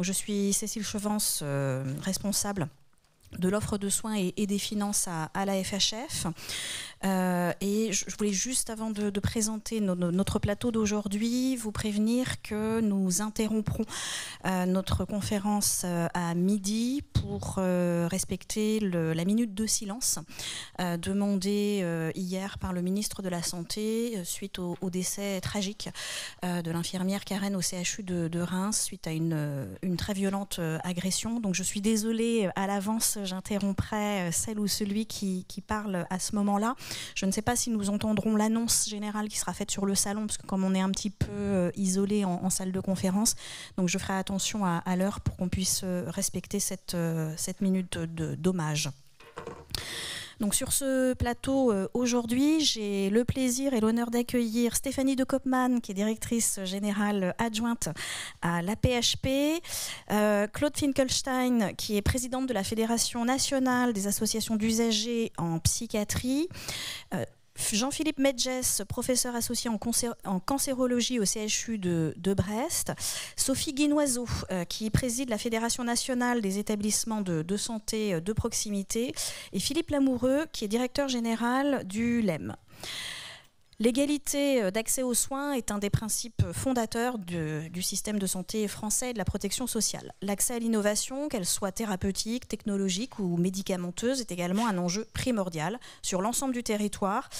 Je suis Cécile Chevance, responsable de l'offre de soins et, des finances à, la FHF. Euh, et je voulais juste, avant de, présenter notre plateau d'aujourd'hui, vous prévenir que nous interromprons euh, notre conférence euh, à midi pour respecter la minute de silence demandée hier par le ministre de la Santé suite au, décès tragique de l'infirmière Karen au CHU de, Reims suite à une, une très violente agression. Donc je suis désolée à l'avance j'interromprai euh, celle ou celui qui, parle à ce moment-là. Je ne sais pas si nous entendrons l'annonce générale qui sera faite sur le salon, parce que comme on est un petit peu euh, isolé en, salle de conférence, donc je ferai attention à, l'heure pour qu'on puisse euh, respecter cette, cette minute d'hommage. Donc sur ce plateau euh, aujourd'hui, j'ai le plaisir et l'honneur d'accueillir Stéphanie de Kopman, qui est directrice générale adjointe à l'APHP, euh, Claude Finkelstein, qui est présidente de la Fédération nationale des associations d'usagers en psychiatrie, euh, Jean-Philippe Medges, professeur associé en, cancérologie au CHU de, Brest. Sophie Guinoiseau, euh, qui préside la Fédération nationale des établissements de, santé euh, de proximité. Et Philippe Lamoureux, qui est directeur général du LEM. L'égalité euh, d'accès aux soins est un des principes fondateurs du système de santé français et de la protection sociale. L'accès à l'innovation, qu'elle soit thérapeutique, technologique ou médicamenteuse, est également un enjeu primordial sur l'ensemble du territoire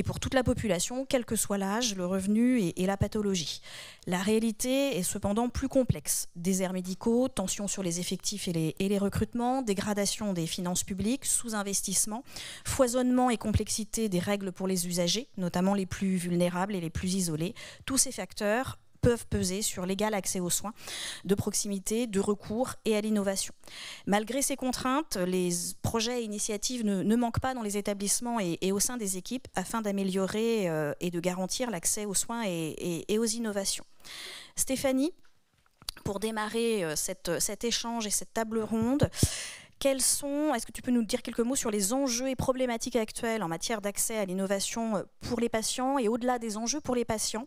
et pour toute la population, quel que soit l'âge, le revenu et, la pathologie. La réalité est cependant plus complexe. Déserts médicaux, tensions sur les effectifs et les, et les recrutements, dégradation des finances publiques, sous-investissement, foisonnement et complexité des règles pour les usagers, notamment les plus vulnérables et les plus isolés. Tous ces facteurs peuvent peser sur l'égal accès aux soins de proximité, de recours et à l'innovation. Malgré ces contraintes, les projets et initiatives ne, manquent pas dans les établissements et, au sein des équipes afin d'améliorer euh, et de garantir l'accès aux soins et, aux innovations. Stéphanie, pour démarrer euh, cet échange et cette table ronde, quels sont, est-ce que tu peux nous dire quelques mots sur les enjeux et problématiques actuelles en matière d'accès à l'innovation euh, pour les patients et au-delà des enjeux pour les patients?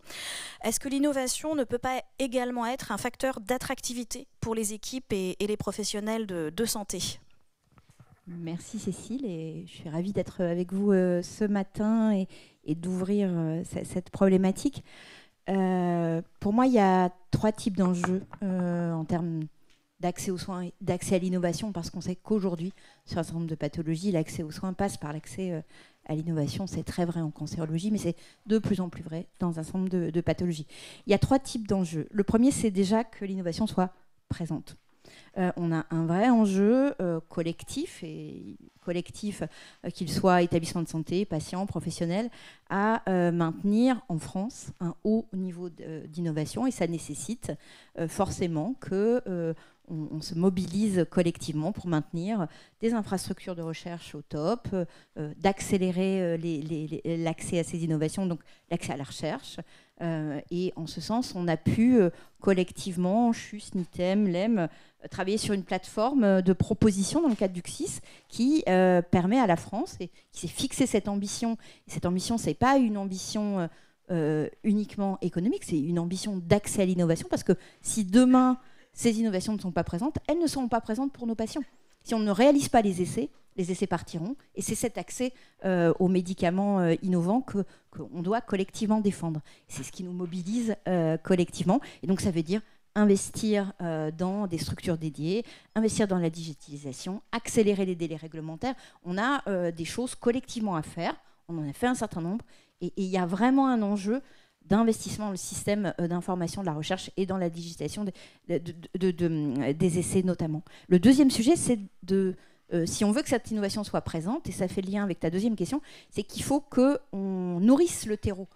Est-ce que l'innovation ne peut pas également être un facteur d'attractivité pour les équipes et, les professionnels de, santé? Merci Cécile et je suis ravie d'être avec vous euh, ce matin et, d'ouvrir euh, cette problématique. pour moi, il y a trois types d'enjeux en termes d'accès aux soins, d'accès à l'innovation, parce qu'on sait qu'aujourd'hui, sur un certain nombre de pathologies, l'accès aux soins passe par l'accès euh, à l'innovation. C'est très vrai en cancérologie, mais c'est de plus en plus vrai dans un certain nombre de, pathologies. Il y a trois types d'enjeux. Le premier, c'est déjà que l'innovation soit présente. Euh, on a un vrai enjeu euh, collectif, et collectif qu'il soit établissement de santé, patient, professionnel, à maintenir en France un haut niveau d'innovation et ça nécessite forcément que on, se mobilise collectivement pour maintenir des infrastructures de recherche au top, euh, d'accélérer euh, l'accès à ces innovations, donc l'accès à la recherche. Euh, et en ce sens, on a pu collectivement, CHUS, NITEM, LEM, travailler sur une plateforme de proposition dans le cadre du CSIS qui permet à la France, et qui s'est fixé cette ambition, et cette ambition, ce n'est pas une ambition uniquement économique, c'est une ambition d'accès à l'innovation, parce que si demain, ces innovations ne sont pas présentes, elles ne seront pas présentes pour nos patients. Si on ne réalise pas les essais, les essais partiront. Et c'est cet accès euh, aux médicaments euh, innovants que qu'on doit collectivement défendre. C'est ce qui nous mobilise euh, collectivement. Et donc ça veut dire investir dans des structures dédiées, investir dans la digitalisation, accélérer les délais réglementaires. On a des choses collectivement à faire. On en a fait un certain nombre. Et il y a vraiment un enjeu d'investissement dans le système euh, d'information de la recherche et dans la digitalisation des essais notamment. Le deuxième sujet, c'est de, euh, si on veut que cette innovation soit présente, et ça fait lien avec ta deuxième question, c'est qu'il faut qu'on nourrisse le terreau.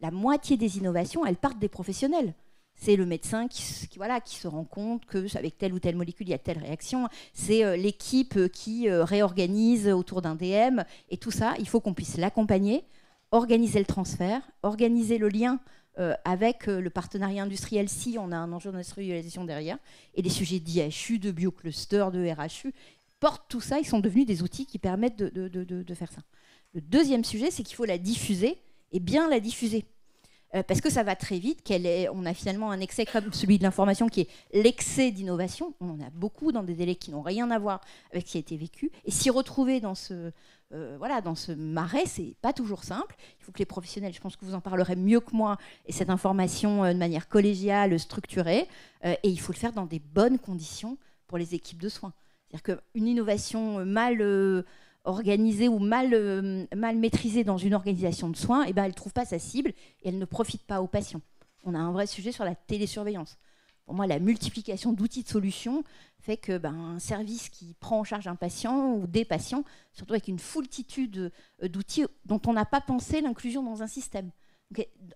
La moitié des innovations, elles partent des professionnels. C'est le médecin qui, voilà, qui se rend compte que avec telle ou telle molécule, il y a telle réaction. C'est euh, l'équipe qui réorganise autour d'un DM. Et tout ça, il faut qu'on puisse l'accompagner organiser le transfert, organiser le lien euh, avec euh, le partenariat industriel si on a un enjeu d'industrialisation derrière, et les sujets d'IHU, de biocluster, de RHU, portent tout ça, ils sont devenus des outils qui permettent de, faire ça. Le deuxième sujet, c'est qu'il faut la diffuser, et bien la diffuser. Euh, parce que ça va très vite, qu'elle on a finalement un excès comme celui de l'information qui est l'excès d'innovation. On en a beaucoup dans des délais qui n'ont rien à voir avec ce qui a été vécu. Et s'y retrouver dans ce, euh, voilà, dans ce marais, c'est pas toujours simple. Il faut que les professionnels, je pense que vous en parlerez mieux que moi, aient cette information euh, de manière collégiale, structurée, et il faut le faire dans des bonnes conditions pour les équipes de soins. C'est-à-dire qu'une innovation mal organisée ou mal, euh, mal maîtrisée dans une organisation de soins, eh ben, elle ne trouve pas sa cible et elle ne profite pas aux patients. On a un vrai sujet sur la télésurveillance. Pour moi, la multiplication d'outils de solutions fait que ben, un service qui prend en charge un patient ou des patients, surtout avec une foultitude euh, d'outils dont on n'a pas pensé l'inclusion dans un système.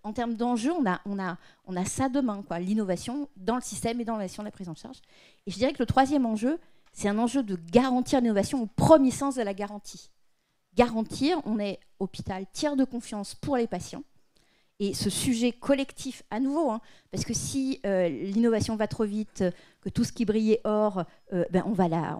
en termes d'enjeux, on a, on, a, on a ça demain, l'innovation dans le système et dans la de la prise en charge. Et je dirais que le troisième enjeu, c'est un enjeu de garantir l'innovation au premier sens de la garantie. Garantir, on est hôpital tiers de confiance pour les patients. Et ce sujet collectif, à nouveau, hein, parce que si euh, l'innovation va trop vite, que tout ce qui brillait or, euh, ben on, va la,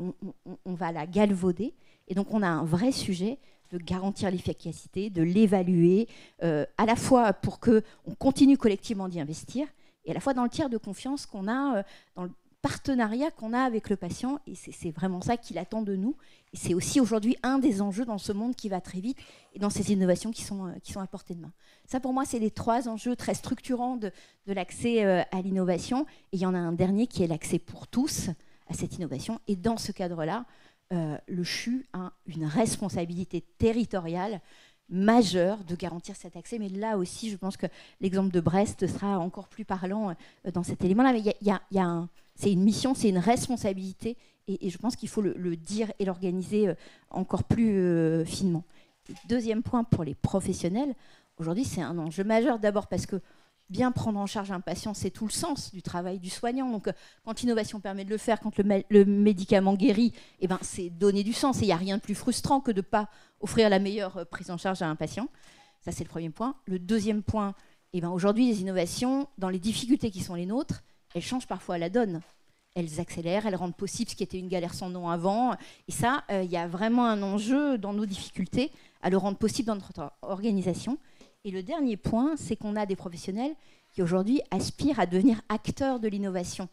on, va la galvauder. Et donc on a un vrai sujet de garantir l'efficacité, de l'évaluer, euh, à la fois pour qu'on continue collectivement d'y investir, et à la fois dans le tiers de confiance qu'on a dans le partenariat qu'on a avec le patient. Et c'est vraiment ça qu'il attend de nous. Et c'est aussi aujourd'hui un des enjeux dans ce monde qui va très vite et dans ces innovations qui sont, euh, à portée de main. Ça, pour moi, c'est les trois enjeux très structurants de, l'accès euh, à l'innovation. Et il y en a un dernier qui est l'accès pour tous à cette innovation. Et dans ce cadre-là, euh, le CHU a une responsabilité territoriale majeure de garantir cet accès. Mais là aussi, je pense que l'exemple de Brest sera encore plus parlant dans cet élément-là. Mais il y, a un c'est une mission, c'est une responsabilité, et, je pense qu'il faut le, dire et l'organiser euh, encore plus euh, finement. Deuxième point pour les professionnels, aujourd'hui c'est un enjeu majeur d'abord parce que bien prendre en charge un patient, c'est tout le sens du travail du soignant. Donc, euh, quand l'innovation permet de le faire, quand le, médicament guérit, eh ben, c'est donner du sens. Et il n'y a rien de plus frustrant que de ne pas offrir la meilleure prise en charge à un patient. Ça, c'est le premier point. Le deuxième point, eh ben, aujourd'hui, les innovations, dans les difficultés qui sont les nôtres, elles changent parfois la donne. Elles accélèrent, elles rendent possible ce qui était une galère sans nom avant. Et ça, euh, il y a vraiment un enjeu dans nos difficultés à le rendre possible dans notre organisation. Et le dernier point, c'est qu'on a des professionnels qui aujourd'hui aspirent à devenir acteurs de l'innovation,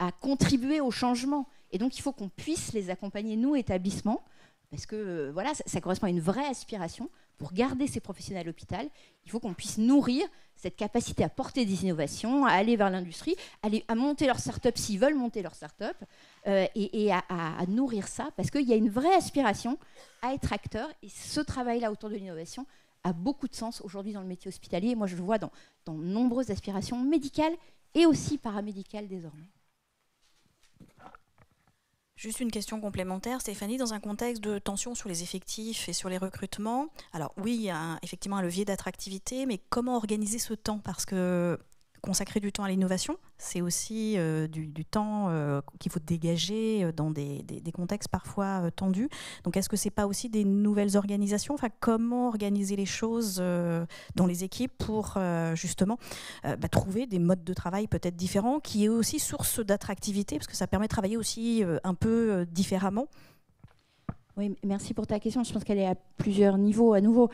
à contribuer au changement. Et donc, il faut qu'on puisse les accompagner, nous, établissements, parce que euh, voilà, ça, correspond à une vraie aspiration. Pour garder ces professionnels à l'hôpital, il faut qu'on puisse nourrir cette capacité à porter des innovations, à aller vers l'industrie, à monter leur start-up s'ils veulent monter leur start-up, euh, et, à, nourrir ça, parce qu'il y a une vraie aspiration à être acteur, et ce travail-là autour de l'innovation a beaucoup de sens aujourd'hui dans le métier hospitalier. Moi, je le vois dans, dans nombreuses aspirations médicales et aussi paramédicales désormais. Juste une question complémentaire, Stéphanie, dans un contexte de tension sur les effectifs et sur les recrutements, alors oui, il y a effectivement un levier d'attractivité, mais comment organiser ce temps? Parce que consacrer du temps à l'innovation, c'est aussi euh, du, temps euh, qu'il faut dégager euh, dans des, contextes parfois tendus. Donc, est-ce que c'est pas aussi des nouvelles organisations? Enfin, comment organiser les choses dans les équipes pour justement bah, trouver des modes de travail peut-être différents, qui est aussi source d'attractivité, parce que ça permet de travailler aussi un peu différemment? Oui, merci pour ta question. Je pense qu'elle est à plusieurs niveaux à nouveau.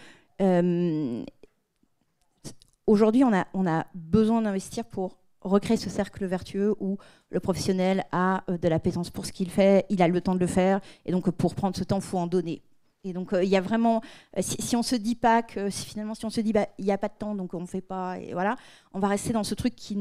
Aujourd'hui, on a, besoin d'investir pour recréer ce cercle vertueux où le professionnel a euh, de l'appétence pour ce qu'il fait, il a le temps de le faire, et donc pour prendre ce temps, il faut en donner. Et donc euh, il y a vraiment, euh, si, on se dit pas que si finalement si on se dit bah n'y a pas de temps donc on ne fait pas voilà, on va rester dans ce truc qui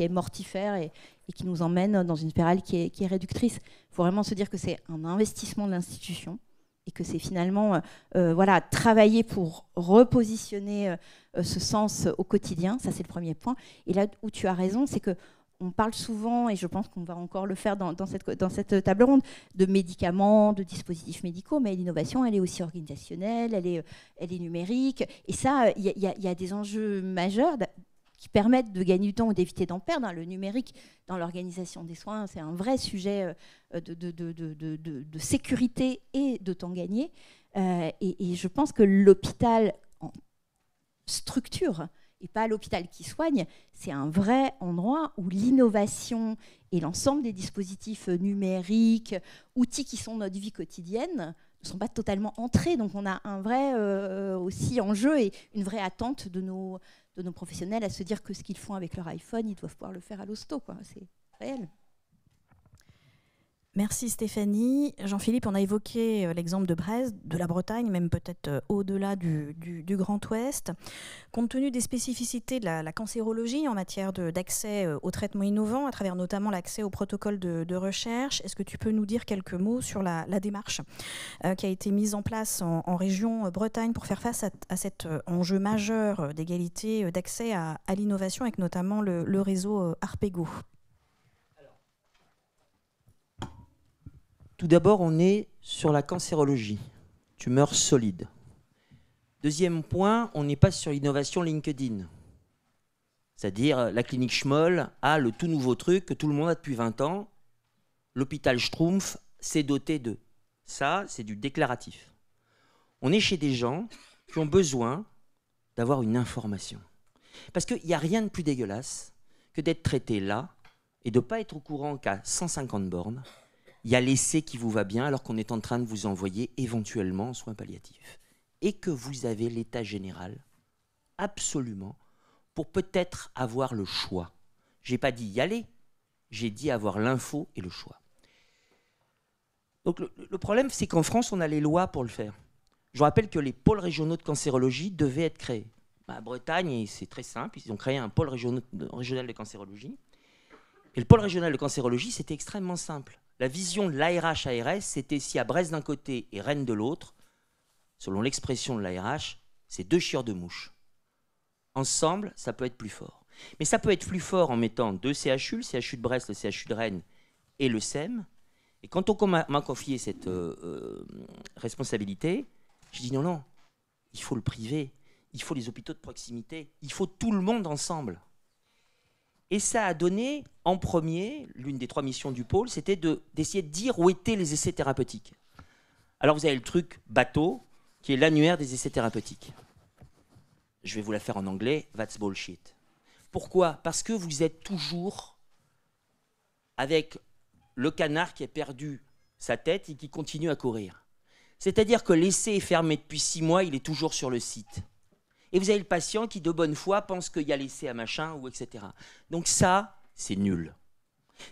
est mortifère et, qui nous emmène dans une spirale qui est réductrice. Il faut vraiment se dire que c'est un investissement de l'institution et que c'est finalement voilà travailler pour repositionner euh, ce sens au quotidien. Ça, c'est le premier point. Et là où tu as raison, c'est que on parle souvent, et je pense qu'on va encore le faire dans, cette, table ronde, de médicaments, de dispositifs médicaux, mais l'innovation, elle est aussi organisationnelle, elle est numérique. Et ça, il y, a des enjeux majeurs qui permettent de gagner du temps ou d'éviter d'en perdre. Hein. Le numérique dans l'organisation des soins, c'est un vrai sujet euh, de, sécurité et de temps gagné. Euh, et, et, je pense que l'hôpital, en structure et pas l'hôpital qui soigne, c'est un vrai endroit où l'innovation et l'ensemble des dispositifs numériques, outils qui sont notre vie quotidienne, ne sont pas totalement entrés. Donc on a un vrai euh, aussi enjeu et une vraie attente de nos, de nos professionnels à se dire que ce qu'ils font avec leur iPhone, ils doivent pouvoir le faire à l'hosto. C'est réel. Merci Stéphanie. Jean-Philippe, on a évoqué euh, l'exemple de Brest, de la Bretagne, même peut-être euh, au-delà du, Grand Ouest. Compte tenu des spécificités de la, cancérologie en matière d'accès euh, aux traitements innovants, à travers notamment l'accès au protocole de, recherche, est-ce que tu peux nous dire quelques mots sur la, démarche qui a été mise en place en, région Bretagne pour faire face à, cet enjeu majeur d'égalité d'accès à, l'innovation avec notamment le, le réseau Arpego? Tout d'abord, on est sur la cancérologie, tumeur solide. Deuxième point, on n'est pas sur l'innovation LinkedIn. C'est-à-dire, la clinique Schmoll a le tout nouveau truc que tout le monde a depuis 20 ans. L'hôpital Schtroumpf s'est doté de. Ça, c'est du déclaratif. On est chez des gens qui ont besoin d'avoir une information. Parce qu'il n'y a rien de plus dégueulasse que d'être traité là et de ne pas être au courant qu'à 150 bornes, il y a l'essai qui vous va bien alors qu'on est en train de vous envoyer éventuellement en soins palliatifs. Et que vous avez l'état général, absolument, pour peut-être avoir le choix. J'ai pas dit y aller, j'ai dit avoir l'info et le choix. Donc le, problème, c'est qu'en France, on a les lois pour le faire. Je rappelle que les pôles régionaux de cancérologie devaient être créés. À Bretagne, c'est très simple, ils ont créé un pôle régional de cancérologie. Et le pôle régional de cancérologie, c'était extrêmement simple. La vision de l'ARH-ARS, c'était si à Brest d'un côté et Rennes de l'autre, selon l'expression de l'ARH, c'est deux chieurs de mouche. Ensemble, ça peut être plus fort. Mais ça peut être plus fort en mettant deux CHU, le CHU de Brest, le CHU de Rennes et le SEM. Et quand on m'a confié cette euh, euh, responsabilité, je dis non, non, il faut le privé, il faut les hôpitaux de proximité, il faut tout le monde ensemble. Et ça a donné, en premier, l'une des trois missions du pôle, c'était d'essayer de, dire où étaient les essais thérapeutiques. Alors vous avez le truc bateau, qui est l'annuaire des essais thérapeutiques. Je vais vous la faire en anglais, that's bullshit. Pourquoi? Parce que vous êtes toujours avec le canard qui a perdu sa tête et qui continue à courir. C'est-à-dire que l'essai est fermé depuis six mois, il est toujours sur le site et vous avez le patient qui, de bonne foi, pense qu'il y a laissé à machin, ou etc. Donc ça, c'est nul.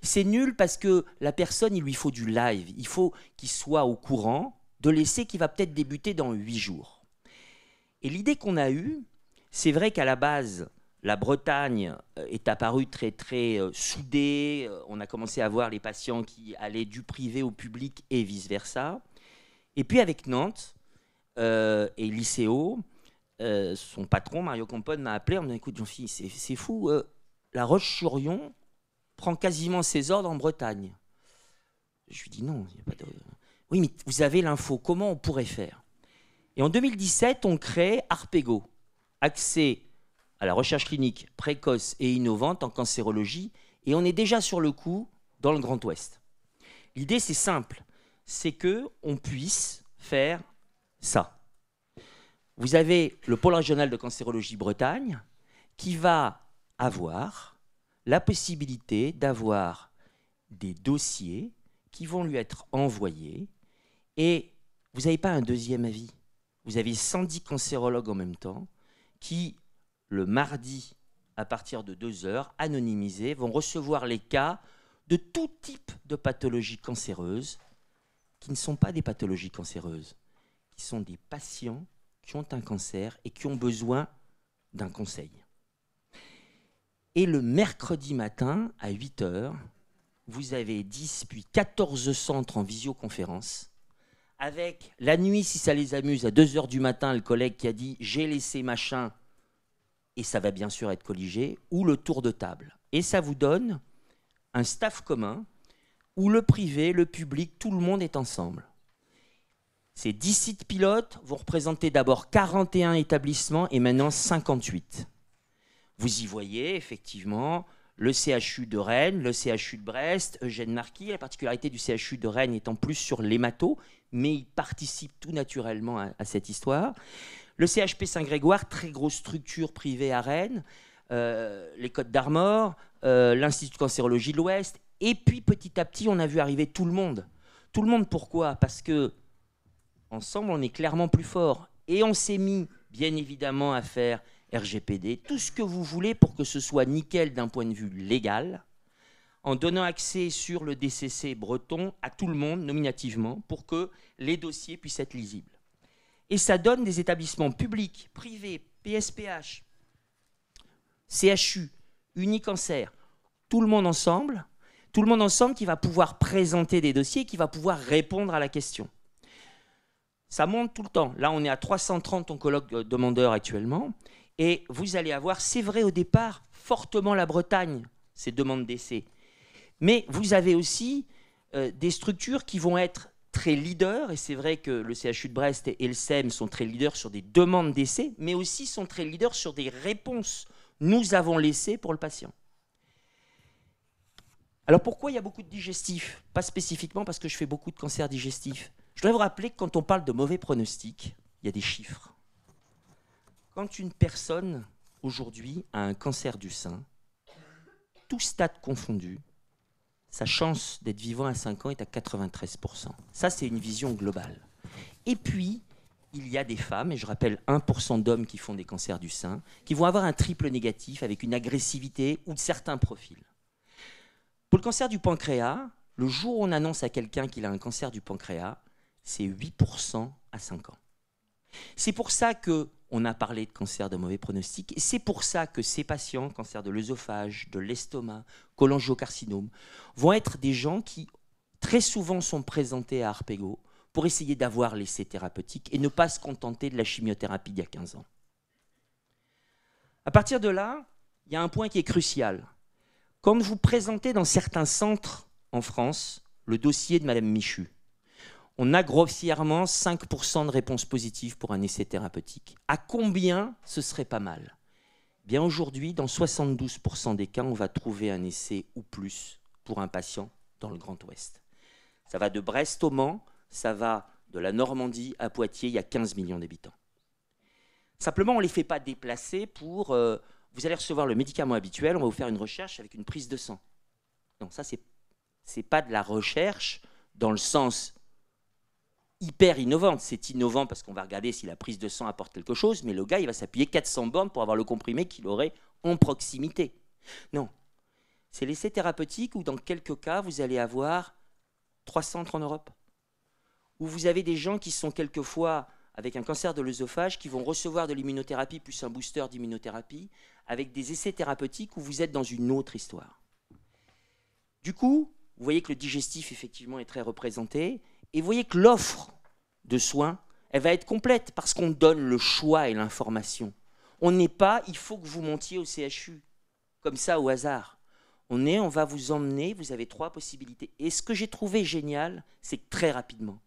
C'est nul parce que la personne, il lui faut du live. Il faut qu'il soit au courant de l'essai qui va peut-être débuter dans huit jours. Et l'idée qu'on a eue, c'est vrai qu'à la base, la Bretagne euh, est apparue très très euh, soudée. Euh, on a commencé à voir les patients qui allaient du privé au public et vice-versa. Et puis avec Nantes et l'ICO, euh, son patron, Mario Compone, m'a appelé en me disant Écoute, Jean-Philippe, c'est fou, euh, la Roche-sur-Yon prend quasiment ses ordres en Bretagne. Je lui dis Non, il n'y a pas de. Oui, mais vous avez l'info, comment on pourrait faire? Et en 2017, on crée Arpego, accès à la recherche clinique précoce et innovante en cancérologie, et on est déjà sur le coup dans le Grand Ouest. L'idée, c'est simple c'est que on puisse faire ça vous avez le pôle régional de cancérologie Bretagne qui va avoir la possibilité d'avoir des dossiers qui vont lui être envoyés et vous n'avez pas un deuxième avis. Vous avez 110 cancérologues en même temps qui, le mardi, à partir de 2 heures, anonymisés, vont recevoir les cas de tout type de pathologies cancéreuses qui ne sont pas des pathologies cancéreuses, qui sont des patients ont un cancer et qui ont besoin d'un conseil. Et le mercredi matin, à 8 heures, vous avez 10 puis 14 centres en visioconférence, avec la nuit, si ça les amuse, à 2 heures du matin, le collègue qui a dit j'ai laissé machin, et ça va bien sûr être colligé, ou le tour de table. Et ça vous donne un staff commun où le privé, le public, tout le monde est ensemble. Ces 10 sites pilotes vont représenter d'abord 41 établissements et maintenant 58. Vous y voyez effectivement le CHU de Rennes, le CHU de Brest, Eugène Marquis. La particularité du CHU de Rennes étant plus sur l'hémato, mais il participe tout naturellement à, cette histoire. Le CHP Saint-Grégoire, très grosse structure privée à Rennes, euh, les Côtes d'Armor, euh, l'Institut de cancérologie de l'Ouest. Et puis petit à petit, on a vu arriver tout le monde. Tout le monde pourquoi? Parce que Ensemble, on est clairement plus fort. Et on s'est mis, bien évidemment, à faire RGPD, tout ce que vous voulez pour que ce soit nickel d'un point de vue légal, en donnant accès sur le DCC breton à tout le monde nominativement pour que les dossiers puissent être lisibles. Et ça donne des établissements publics, privés, PSPH, CHU, Unicancer, tout le monde ensemble, tout le monde ensemble qui va pouvoir présenter des dossiers, qui va pouvoir répondre à la question. Ça monte tout le temps. Là, on est à 330 oncologues euh, demandeurs actuellement. Et vous allez avoir, c'est vrai au départ, fortement la Bretagne, ces demandes d'essai. Mais vous avez aussi euh, des structures qui vont être très leaders, et c'est vrai que le CHU de Brest et le SEM sont très leaders sur des demandes d'essai, mais aussi sont très leaders sur des réponses nous avons laissées pour le patient. Alors pourquoi il y a beaucoup de digestifs? Pas spécifiquement parce que je fais beaucoup de cancers digestifs. Je dois vous rappeler que quand on parle de mauvais pronostics, il y a des chiffres. Quand une personne, aujourd'hui, a un cancer du sein, tout stade confondu, sa chance d'être vivant à 5 ans est à 93%. Ça, c'est une vision globale. Et puis, il y a des femmes, et je rappelle 1% d'hommes qui font des cancers du sein, qui vont avoir un triple négatif avec une agressivité ou certains profils. Pour le cancer du pancréas, le jour où on annonce à quelqu'un qu'il a un cancer du pancréas, c'est 8% à 5 ans. C'est pour ça que on a parlé de cancer de mauvais pronostic, et c'est pour ça que ces patients, cancer de l'œsophage, de l'estomac, cholangiocarcinome, vont être des gens qui très souvent sont présentés à Arpego pour essayer d'avoir l'essai thérapeutique et ne pas se contenter de la chimiothérapie d'il y a 15 ans. À partir de là, il y a un point qui est crucial. Quand vous présentez dans certains centres en France le dossier de Madame Michu, on a grossièrement 5% de réponses positives pour un essai thérapeutique. À combien ce serait pas mal? Bien aujourd'hui, dans 72% des cas, on va trouver un essai ou plus pour un patient dans le Grand Ouest. Ça va de Brest au Mans, ça va de la Normandie à Poitiers, il y a 15 millions d'habitants. Simplement, on ne les fait pas déplacer pour... Euh, vous allez recevoir le médicament habituel, on va vous faire une recherche avec une prise de sang. Non, ça, c'est n'est pas de la recherche dans le sens hyper innovante. C'est innovant parce qu'on va regarder si la prise de sang apporte quelque chose, mais le gars, il va s'appuyer 400 bornes pour avoir le comprimé qu'il aurait en proximité. Non. C'est l'essai thérapeutique où, dans quelques cas, vous allez avoir trois centres en Europe. Où vous avez des gens qui sont quelquefois avec un cancer de l'œsophage qui vont recevoir de l'immunothérapie plus un booster d'immunothérapie, avec des essais thérapeutiques où vous êtes dans une autre histoire. Du coup, vous voyez que le digestif, effectivement, est très représenté, et vous voyez que l'offre de soins, elle va être complète parce qu'on donne le choix et l'information. On n'est pas, il faut que vous montiez au CHU, comme ça au hasard. On est, on va vous emmener, vous avez trois possibilités. Et ce que j'ai trouvé génial, c'est que très rapidement,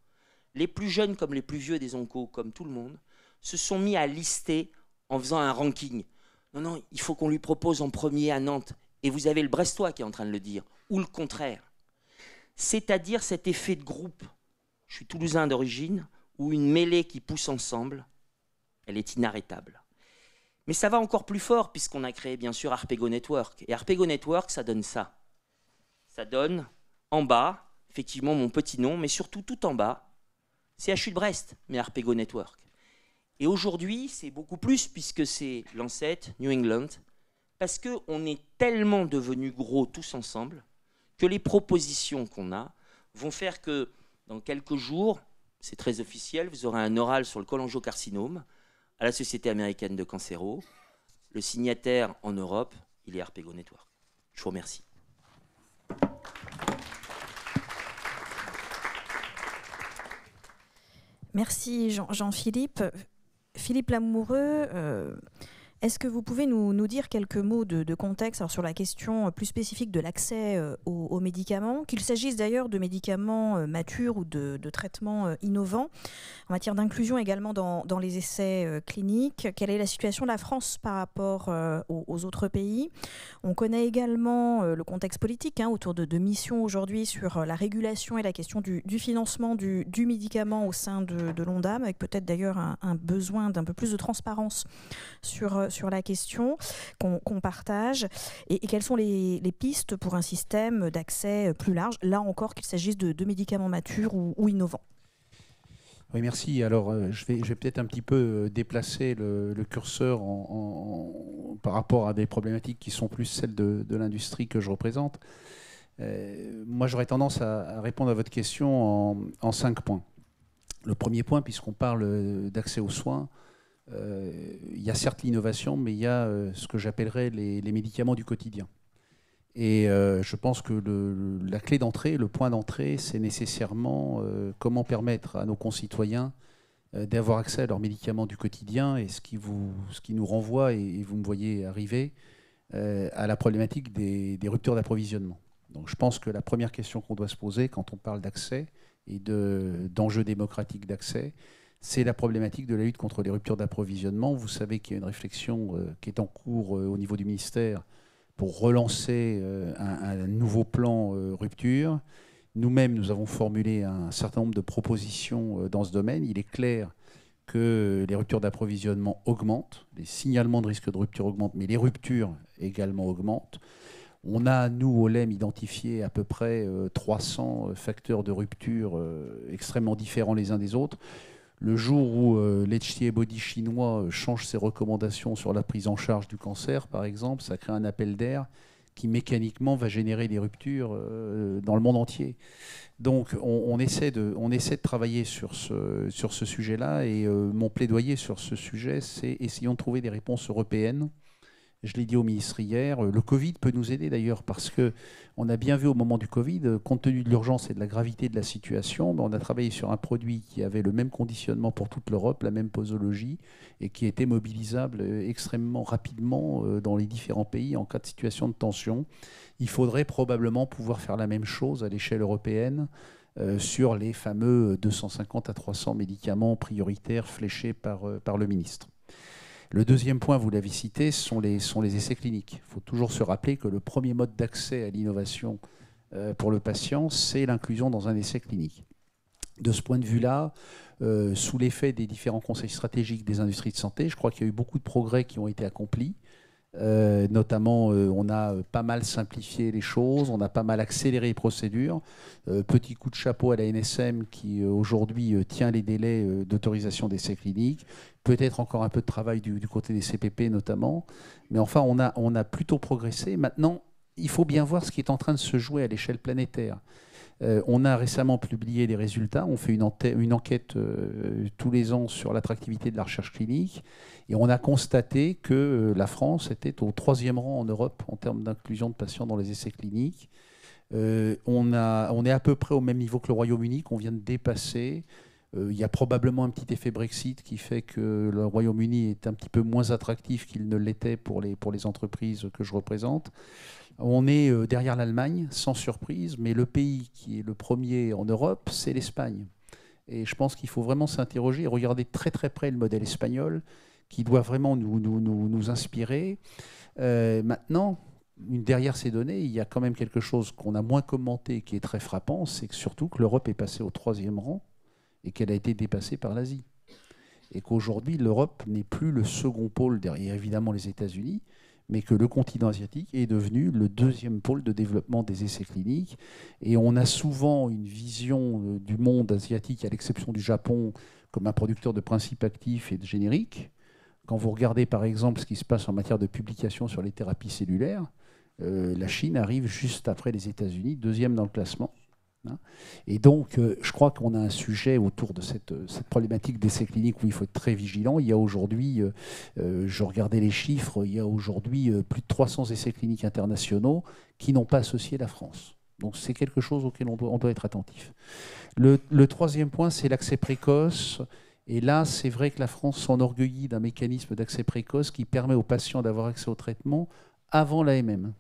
les plus jeunes comme les plus vieux des oncos, comme tout le monde, se sont mis à lister en faisant un ranking. Non, non, il faut qu'on lui propose en premier à Nantes. Et vous avez le Brestois qui est en train de le dire, ou le contraire. C'est-à-dire cet effet de groupe je suis toulousain d'origine, où une mêlée qui pousse ensemble, elle est inarrêtable. Mais ça va encore plus fort puisqu'on a créé bien sûr Arpego Network. Et Arpego Network, ça donne ça. Ça donne en bas, effectivement mon petit nom, mais surtout tout en bas, CHU de Brest, mais Arpego Network. Et aujourd'hui, c'est beaucoup plus puisque c'est Lancet, New England, parce qu'on est tellement devenus gros tous ensemble que les propositions qu'on a vont faire que dans quelques jours, c'est très officiel, vous aurez un oral sur le cholangiocarcinome à la Société américaine de cancéro. Le signataire en Europe, il est Arpego Network. Je vous remercie. Merci Jean-Philippe. Philippe Lamoureux, euh, est-ce que vous pouvez nous, dire quelques mots de, contexte sur la question plus spécifique de l'accès euh, aux, médicaments, qu'il s'agisse d'ailleurs de médicaments euh, matures ou de, traitements euh, innovants, en matière d'inclusion également dans, les essais cliniques? Quelle est la situation de la France par rapport aux, autres pays? On connaît également le contexte politique hein, autour de, missions aujourd'hui sur la régulation et la question du, financement du, médicament au sein de, l'ONDAM, avec peut-être d'ailleurs un, besoin d'un peu plus de transparence sur sur la question qu'on partage et, quelles sont les, pistes pour un système d'accès plus large, là encore qu'il s'agisse de, médicaments matures ou, innovants Oui, merci. Alors, euh, je vais, peut-être un petit peu euh, déplacer le, curseur par rapport à des problématiques qui sont plus celles de, l'industrie que je représente. Euh, moi, j'aurais tendance à, répondre à votre question en, cinq points. Le premier point, puisqu'on parle d'accès aux soins, il y a certes l'innovation, mais il y a ce que j'appellerais les, médicaments du quotidien. Et je pense que la clé d'entrée, le point d'entrée, c'est nécessairement comment permettre à nos concitoyens d'avoir accès à leurs médicaments du quotidien et ce qui, vous, ce qui nous renvoie, et, vous me voyez arriver, à la problématique des, ruptures d'approvisionnement. Donc je pense que la première question qu'on doit se poser quand on parle d'accès et d'enjeux démocratiques d'accès, c'est la problématique de la lutte contre les ruptures d'approvisionnement. Vous savez qu'il y a une réflexion qui est en cours au niveau du ministère pour relancer euh, un, nouveau plan euh, rupture. Nous-mêmes, nous avons formulé un certain nombre de propositions euh, dans ce domaine. Il est clair que les ruptures d'approvisionnement augmentent, les signalements de risque de rupture augmentent, mais les ruptures également augmentent. On a, nous, au LEM, identifié à peu près 300 facteurs de rupture extrêmement différents les uns des autres. Le jour où euh, Body chinois euh, change ses recommandations sur la prise en charge du cancer, par exemple, ça crée un appel d'air qui mécaniquement va générer des ruptures euh, dans le monde entier. Donc on, essaie, de, travailler sur ce, sur ce sujet-là et euh, mon plaidoyer sur ce sujet, c'est essayons de trouver des réponses européennes je l'ai dit au ministre hier, euh, le Covid peut nous aider d'ailleurs parce que on a bien vu au moment du Covid, euh, compte tenu de l'urgence et de la gravité de la situation, ben, on a travaillé sur un produit qui avait le même conditionnement pour toute l'Europe, la même posologie et qui était mobilisable euh, extrêmement rapidement dans les différents pays en cas de situation de tension. Il faudrait probablement pouvoir faire la même chose à l'échelle européenne. sur les fameux 250 à 300 médicaments prioritaires fléchés par, par le ministre. Le deuxième point, vous l'avez cité, sont les, essais cliniques. Il faut toujours se rappeler que le premier mode d'accès à l'innovation euh, pour le patient, c'est l'inclusion dans un essai clinique. De ce point de vue-là, euh, sous l'effet des différents conseils stratégiques des industries de santé, je crois qu'il y a eu beaucoup de progrès qui ont été accomplis. Euh, notamment, on a pas mal simplifié les choses, on a pas mal accéléré les procédures. petit coup de chapeau à la NSM qui aujourd'hui tient les délais d'autorisation d'essais cliniques peut-être encore un peu de travail du, côté des CPP notamment, mais enfin on a, on a plutôt progressé. Maintenant, il faut bien voir ce qui est en train de se jouer à l'échelle planétaire. Euh, on a récemment publié des résultats, on fait une, enquête euh, tous les ans sur l'attractivité de la recherche clinique, et on a constaté que euh, la France était au troisième rang en Europe en termes d'inclusion de patients dans les essais cliniques. on, est à peu près au même niveau que le Royaume-Uni, qu'on vient de dépasser. Il y a probablement un petit effet Brexit qui fait que le Royaume-Uni est un petit peu moins attractif qu'il ne l'était les, pour les entreprises que je représente. On est euh, derrière l'Allemagne, sans surprise, mais le pays qui est le premier en Europe, c'est l'Espagne. Et je pense qu'il faut vraiment s'interroger et regarder très très près le modèle espagnol qui doit vraiment nous, inspirer. Euh, maintenant, derrière ces données, il y a quand même quelque chose qu'on a moins commenté qui est très frappant, c'est que surtout que l'Europe est passée au troisième rang et qu'elle a été dépassée par l'Asie. Et qu'aujourd'hui, l'Europe n'est plus le second pôle derrière évidemment les États-Unis, mais que le continent asiatique est devenu le deuxième pôle de développement des essais cliniques. Et on a souvent une vision euh, du monde asiatique, à l'exception du Japon, comme un producteur de principes actifs et de génériques. Quand vous regardez par exemple ce qui se passe en matière de publication sur les thérapies cellulaires, euh, la Chine arrive juste après les États-Unis, deuxième dans le classement. Et donc, euh, je crois qu'on a un sujet autour de cette, euh, cette problématique d'essais cliniques où il faut être très vigilant. Il y a aujourd'hui, euh, je regardais les chiffres, il y a aujourd'hui plus de 300 essais cliniques internationaux qui n'ont pas associé la France. Donc c'est quelque chose auquel on doit, on doit être attentif. Le, le troisième point, c'est l'accès précoce. Et là, c'est vrai que la France s'enorgueillit d'un mécanisme d'accès précoce qui permet aux patients d'avoir accès au traitement avant l'AMM.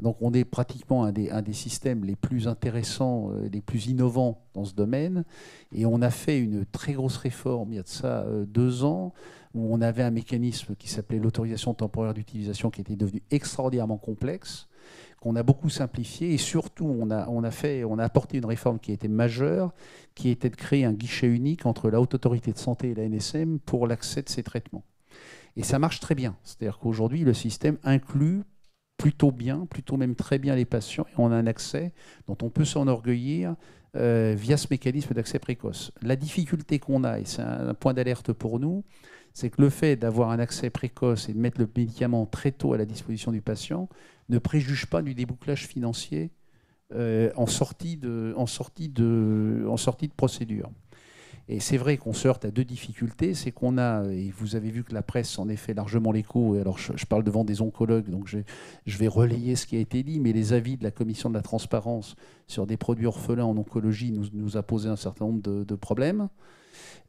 Donc on est pratiquement un des, systèmes les plus intéressants, euh, les plus innovants dans ce domaine. Et on a fait une très grosse réforme il y a de ça euh, deux ans, où on avait un mécanisme qui s'appelait l'autorisation temporaire d'utilisation, qui était devenu extraordinairement complexe, qu'on a beaucoup simplifié. Et surtout, on a, on, a fait, on a apporté une réforme qui était majeure, qui était de créer un guichet unique entre la Haute Autorité de Santé et la NSM pour l'accès de ces traitements. Et ça marche très bien. C'est-à-dire qu'aujourd'hui, le système inclut plutôt bien, plutôt même très bien les patients, et on a un accès dont on peut s'enorgueillir euh, via ce mécanisme d'accès précoce. La difficulté qu'on a, et c'est un, point d'alerte pour nous, c'est que le fait d'avoir un accès précoce et de mettre le médicament très tôt à la disposition du patient ne préjuge pas du débouclage financier euh, en, sortie de, procédure. Et c'est vrai qu'on se heurte à deux difficultés. C'est qu'on a, et vous avez vu que la presse en fait largement l'écho, et alors je, parle devant des oncologues, donc je, vais relayer ce qui a été dit, mais les avis de la commission de la transparence sur des produits orphelins en oncologie nous, nous a posé un certain nombre de, problèmes.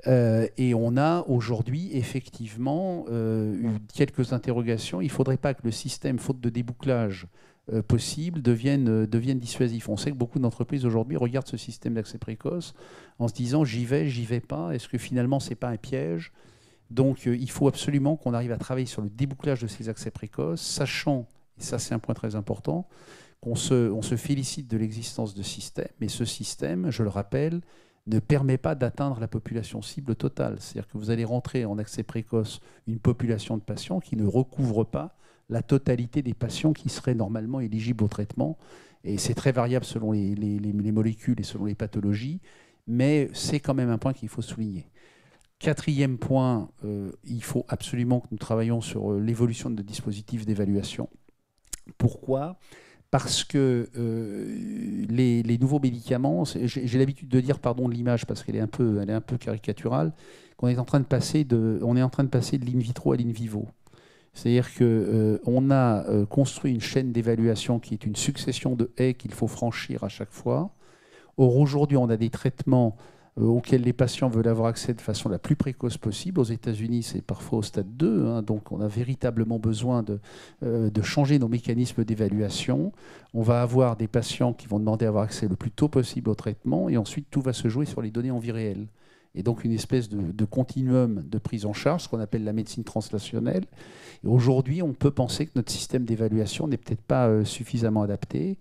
Euh, et on a aujourd'hui effectivement euh, eu quelques interrogations. Il ne faudrait pas que le système, faute de débouclage, euh, possibles deviennent, euh, deviennent dissuasifs. On sait que beaucoup d'entreprises aujourd'hui regardent ce système d'accès précoce en se disant j'y vais, j'y vais pas, est-ce que finalement c'est pas un piège? Donc euh, il faut absolument qu'on arrive à travailler sur le débouclage de ces accès précoces, sachant, et ça c'est un point très important, qu'on se, on se félicite de l'existence de systèmes, mais ce système, je le rappelle, ne permet pas d'atteindre la population cible totale. C'est-à-dire que vous allez rentrer en accès précoce une population de patients qui ne recouvre pas la totalité des patients qui seraient normalement éligibles au traitement. Et c'est très variable selon les, molécules et selon les pathologies, mais c'est quand même un point qu'il faut souligner. Quatrième point, euh, il faut absolument que nous travaillions sur euh, l'évolution de dispositifs d'évaluation. Pourquoi? Parce que euh, les, nouveaux médicaments, j'ai l'habitude de dire, pardon de l'image parce qu'elle est un peu, caricaturale, qu'on est en train de passer de, on est en train de passer de l'in vitro à l'in vivo. C'est-à-dire qu'on euh, a euh, construit une chaîne d'évaluation qui est une succession de haies qu'il faut franchir à chaque fois. Or, aujourd'hui, on a des traitements euh, auxquels les patients veulent avoir accès de façon la plus précoce possible. Aux États-Unis, c'est parfois au stade 2, hein, donc on a véritablement besoin de, changer nos mécanismes d'évaluation. On va avoir des patients qui vont demander à avoir accès le plus tôt possible au traitement, et ensuite tout va se jouer sur les données en vie réelle et donc une espèce de, continuum de prise en charge, ce qu'on appelle la médecine translationnelle. Et aujourd'hui, on peut penser que notre système d'évaluation n'est peut-être pas euh, suffisamment adapté.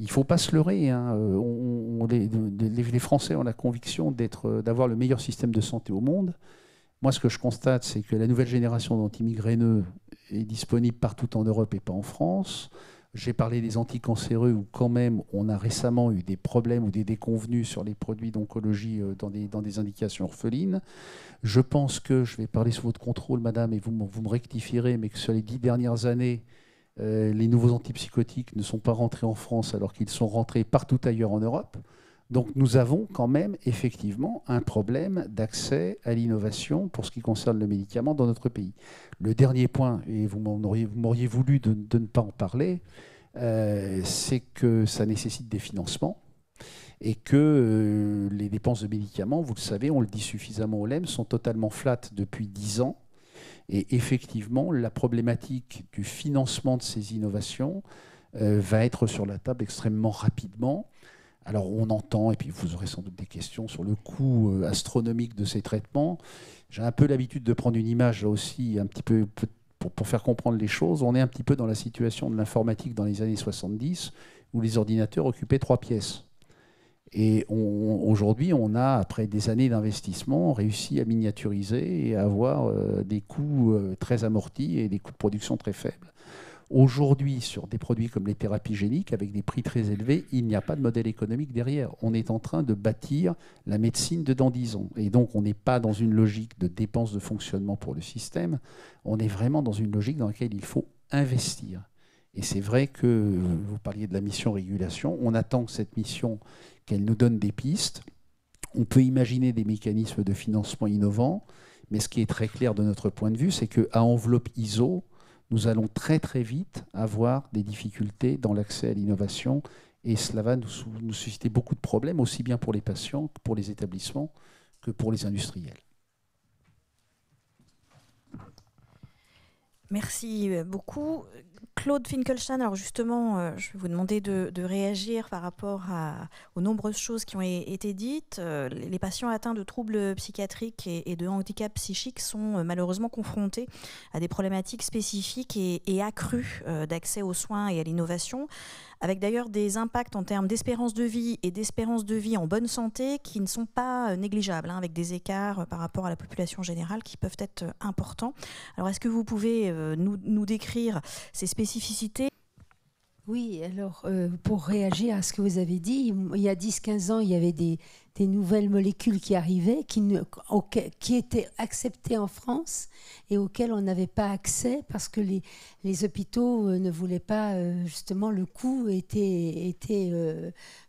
Il ne faut pas se leurrer. Hein. On, les, Français ont la conviction euh, d'avoir le meilleur système de santé au monde. Moi, ce que je constate, c'est que la nouvelle génération d'antimigraineux est disponible partout en Europe et pas en France. J'ai parlé des anticancéreux où quand même on a récemment eu des problèmes ou des déconvenus sur les produits d'oncologie euh, dans des, indications orphelines. Je pense que, je vais parler sous votre contrôle, madame, et vous, vous me rectifierez, mais que sur les dix dernières années, euh, les nouveaux antipsychotiques ne sont pas rentrés en France alors qu'ils sont rentrés partout ailleurs en Europe. Donc nous avons quand même effectivement un problème d'accès à l'innovation pour ce qui concerne le médicament dans notre pays. Le dernier point, et vous m'auriez voulu de, ne pas en parler, euh, c'est que ça nécessite des financements et que euh, les dépenses de médicaments, vous le savez, on le dit suffisamment au LEM, sont totalement flattes depuis 10 ans. Et effectivement, la problématique du financement de ces innovations euh, va être sur la table extrêmement rapidement. Alors on entend, et puis vous aurez sans doute des questions sur le coût euh, astronomique de ces traitements. J'ai un peu l'habitude de prendre une image là aussi, un petit peu pour, faire comprendre les choses. On est un petit peu dans la situation de l'informatique dans les années 70, où les ordinateurs occupaient trois pièces. Et aujourd'hui, on a, après des années d'investissement, réussi à miniaturiser et à avoir euh, des coûts euh, très amortis et des coûts de production très faibles. Aujourd'hui, sur des produits comme les thérapies géniques, avec des prix très élevés, il n'y a pas de modèle économique derrière. On est en train de bâtir la médecine de dans 10 ans. Et donc, on n'est pas dans une logique de dépenses de fonctionnement pour le système. On est vraiment dans une logique dans laquelle il faut investir. Et c'est vrai que vous parliez de la mission régulation. On attend que cette mission, qu'elle nous donne des pistes. On peut imaginer des mécanismes de financement innovants. Mais ce qui est très clair de notre point de vue, c'est qu'à enveloppe ISO, nous allons très très vite avoir des difficultés dans l'accès à l'innovation et cela va nous, susciter beaucoup de problèmes, aussi bien pour les patients que pour les établissements que pour les industriels. Merci beaucoup. Claude Finkelstein, alors justement, euh, je vais vous demander de, réagir par rapport aux nombreuses choses qui ont été dites. Euh, les patients atteints de troubles psychiatriques et, de handicap psychiques sont euh, malheureusement confrontés à des problématiques spécifiques et accrues d'accès aux soins et à l'innovation avec d'ailleurs des impacts en termes d'espérance de vie et d'espérance de vie en bonne santé qui ne sont pas négligeables, hein, avec des écarts par rapport à la population générale qui peuvent être importants. Alors est-ce que vous pouvez nous, décrire ces spécificités? Oui, alors euh, pour réagir à ce que vous avez dit, il y a 10-15 ans, il y avait des, des, nouvelles molécules qui arrivaient, qui, étaient acceptées en France et auxquelles on n'avait pas accès parce que les, hôpitaux euh, ne voulaient pas, euh, justement, le coût était, était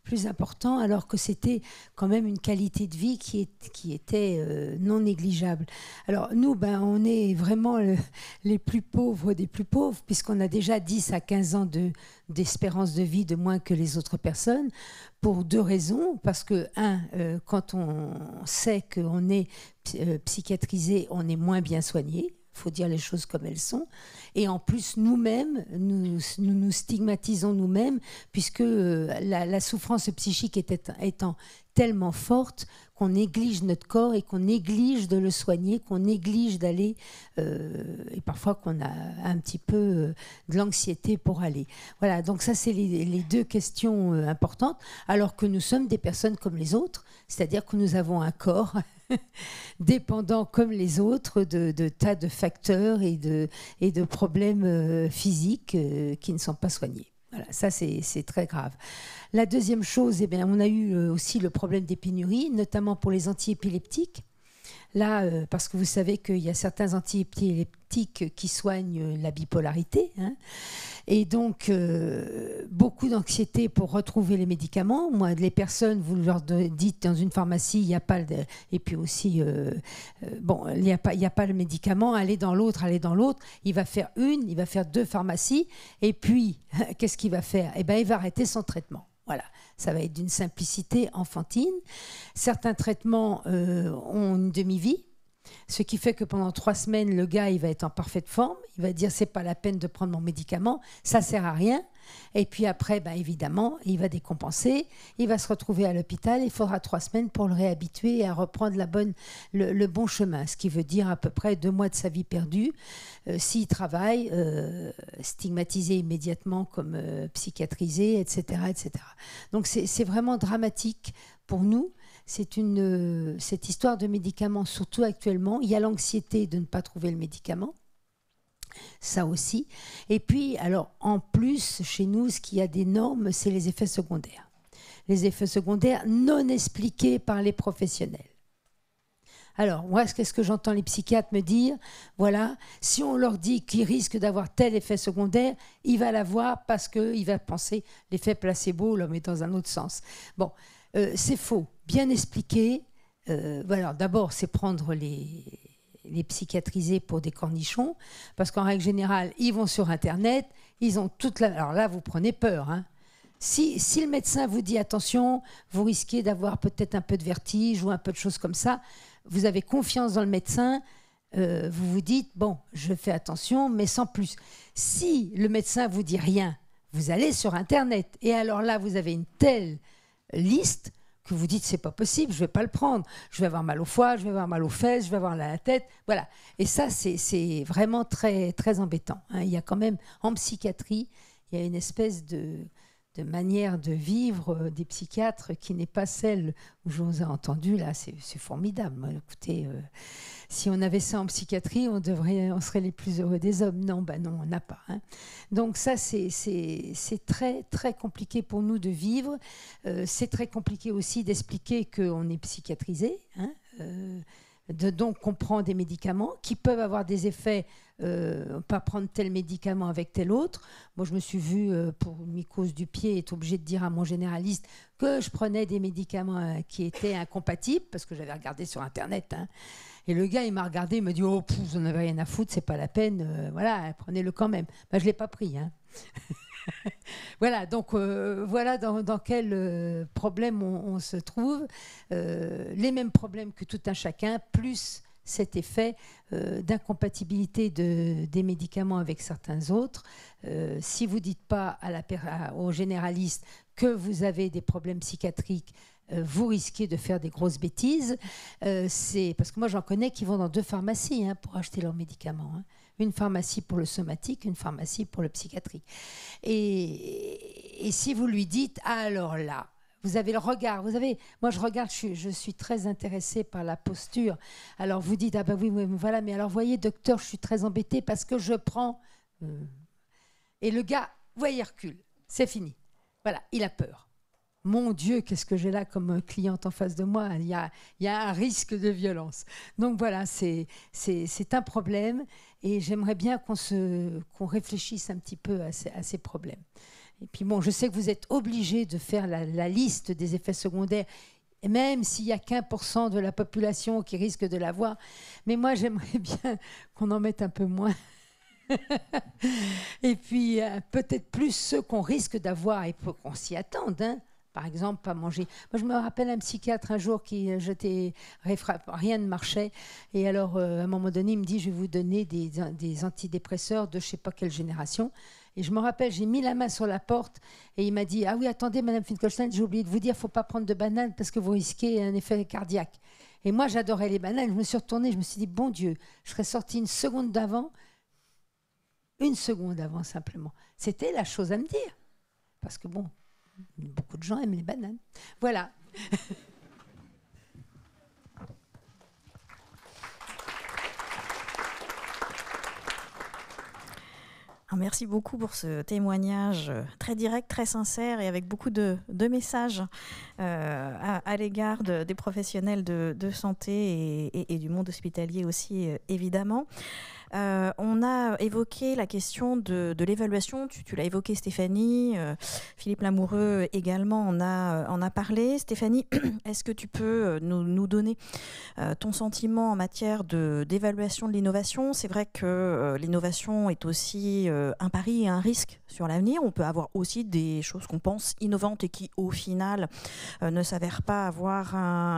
plus important, alors que c'était quand même une qualité de vie qui, était euh, non négligeable. Alors nous, ben, on est vraiment les plus pauvres des plus pauvres, puisqu'on a déjà 10 à 15 ans de, d'espérance de vie de moins que les autres personnes, pour deux raisons. Parce que, un, euh, quand on sait qu'on est euh, psychiatrisé, on est moins bien soigné il faut dire les choses comme elles sont. Et en plus, nous-mêmes, nous, nous, stigmatisons nous-mêmes, puisque euh, la, souffrance psychique était, étant tellement forte qu'on néglige notre corps et qu'on néglige de le soigner, qu'on néglige d'aller, euh, et parfois qu'on a un petit peu euh, de l'anxiété pour aller. Voilà, donc ça, c'est les, deux questions importantes, alors que nous sommes des personnes comme les autres, c'est-à-dire que nous avons un corps dépendant comme les autres de, tas de facteurs et de, et de problèmes euh, physiques euh, qui ne sont pas soignés. Voilà, ça c'est très grave. La deuxième chose, eh bien, on a eu euh, aussi le problème des pénuries, notamment pour les antiépileptiques. Là, euh, parce que vous savez qu'il y a certains antiépileptiques qui soignent la bipolarité. Hein. et donc, euh, beaucoup d'anxiété pour retrouver les médicaments. Moi, les personnes, vous leur dites dans une pharmacie, il n'y a pas... et puis aussi, euh, bon, il n'y a, pas, a pas le médicament, allez dans l'autre, allez dans l'autre. Il va faire une, il va faire deux pharmacies. Et puis, qu'est-ce qu'il va faire? Eh bien, il va arrêter son traitement. Ça va être d'une simplicité enfantine. Certains traitements euh, ont une demi-vie, ce qui fait que pendant trois semaines, le gars, il va être en parfaite forme. Il va dire c'est pas la peine de prendre mon médicament, ça sert à rien. Et puis après, ben évidemment, il va décompenser, il va se retrouver à l'hôpital. Il faudra trois semaines pour le réhabituer à reprendre le, bon chemin, ce qui veut dire à peu près deux mois de sa vie perdue. Euh, s'il travaille, euh, stigmatisé immédiatement comme euh, psychiatrisé, etc., etc. Donc c'est vraiment dramatique pour nous c'est une cette histoire de médicaments, surtout actuellement. Il y a l'anxiété de ne pas trouver le médicament ça aussi. Et puis, alors, en plus, chez nous, ce qui a des normes, c'est les effets secondaires. Les effets secondaires non expliqués par les professionnels. Alors, moi, qu'est-ce que j'entends les psychiatres me dire Voilà, si on leur dit qu'il risque d'avoir tel effet secondaire, il va l'avoir parce qu'il va penser l'effet placebo, là, mais dans un autre sens. Bon, euh, c'est faux. Bien expliqué. Euh, voilà, d'abord, c'est prendre les, les psychiatriser pour des cornichons, parce qu'en règle générale, ils vont sur Internet, ils ont toute la... Alors là, vous prenez peur. Hein. Si, si, le médecin vous dit attention, vous risquez d'avoir peut-être un peu de vertige ou un peu de choses comme ça, vous avez confiance dans le médecin, euh, vous vous dites, bon, je fais attention, mais sans plus. Si le médecin vous dit rien, vous allez sur Internet, et alors là, vous avez une telle liste que vous dites c'est pas possible, je vais pas le prendre, je vais avoir mal au foie, je vais avoir mal aux fesses, je vais avoir la tête, voilà. Et ça c'est vraiment très très embêtant. Hein. Il y a quand même en psychiatrie, il y a une espèce de de manière de vivre euh, des psychiatres qui n'est pas celle où je vous ai entendu là, c'est formidable. Écoutez, euh, si on avait ça en psychiatrie, on, serait les plus heureux des hommes. Non, ben non, on n'a pas. Hein. Donc ça, c'est très très compliqué pour nous de vivre. Euh, c'est très compliqué aussi d'expliquer qu'on est psychiatrisé. Hein de donc on prend des médicaments qui peuvent avoir des effets, euh, pas prendre tel médicament avec tel autre. Moi, je me suis vue, euh, pour une mycose du pied, être obligée de dire à mon généraliste que je prenais des médicaments euh, qui étaient incompatibles, parce que j'avais regardé sur Internet. Hein. Et le gars, il m'a regardé, il m'a dit Oh, vous n'en avez rien à foutre, c'est pas la peine, voilà, prenez-le quand même. Ben, je ne l'ai pas pris. Hein. voilà, donc euh, voilà dans, quel euh, problème on, se trouve. Euh, les mêmes problèmes que tout un chacun, plus cet effet d'incompatibilité de, des médicaments avec certains autres. si vous ne dites pas au généraliste que vous avez des problèmes psychiatriques, vous risquez de faire des grosses bêtises. c'est parce que moi j'en connais qui vont dans deux pharmacies hein, pour acheter leurs médicaments. Hein une pharmacie pour le somatique, une pharmacie pour le psychiatrique. Et, si vous lui dites, alors là, vous avez le regard, vous avez, moi je regarde, je suis, très intéressée par la posture. Alors vous dites, ah ben oui, voilà, mais alors voyez, docteur, je suis très embêtée parce que je prends. Euh, et le gars, voyez, il recule. c'est fini. Voilà, il a peur. Mon Dieu, qu'est-ce que j'ai là comme cliente en face de moi? Il y, a, un risque de violence. Donc voilà, c'est un problème et j'aimerais bien qu'on réfléchisse un petit peu à ces, problèmes. Et puis bon, je sais que vous êtes obligé de faire la, liste des effets secondaires même s'il n'y a qu'un pour cent de la population qui risque de l'avoir. Mais moi, j'aimerais bien qu'on en mette un peu moins. et puis, euh, peut-être plus ceux qu'on risque d'avoir et qu'on s'y attende. Hein. Par exemple, pas manger. Moi, je me rappelle un psychiatre un jour qui, euh, jetait rien ne marchait. Et alors, euh, à un moment donné, il me dit, je vais vous donner des, antidépresseurs de je ne sais pas quelle génération. Et je me rappelle, j'ai mis la main sur la porte et il m'a dit, ah oui, attendez, Madame Finkelstein, j'ai oublié de vous dire, faut pas prendre de bananes parce que vous risquez un effet cardiaque. Et moi, j'adorais les bananes. Je me suis retournée, je me suis dit, bon Dieu, je serais sortie une seconde d'avant une seconde avant simplement. C'était la chose à me dire. Parce que bon, beaucoup de gens aiment les bananes. Voilà. Merci beaucoup pour ce témoignage euh, très direct, très sincère et avec beaucoup de, messages euh, à, l'égard des professionnels de, santé et, du monde hospitalier aussi, euh, évidemment. Euh, on a évoqué la question de, l'évaluation. Tu, l'as évoqué, Stéphanie. Euh, Philippe Lamoureux également en a, en a parlé. Stéphanie, est-ce que tu peux euh, nous, donner ton sentiment en matière d'évaluation de, l'innovation? C'est vrai que l'innovation est aussi un pari et un risque sur l'avenir. On peut avoir aussi des choses qu'on pense innovantes et qui, au final, ne s'avèrent pas avoir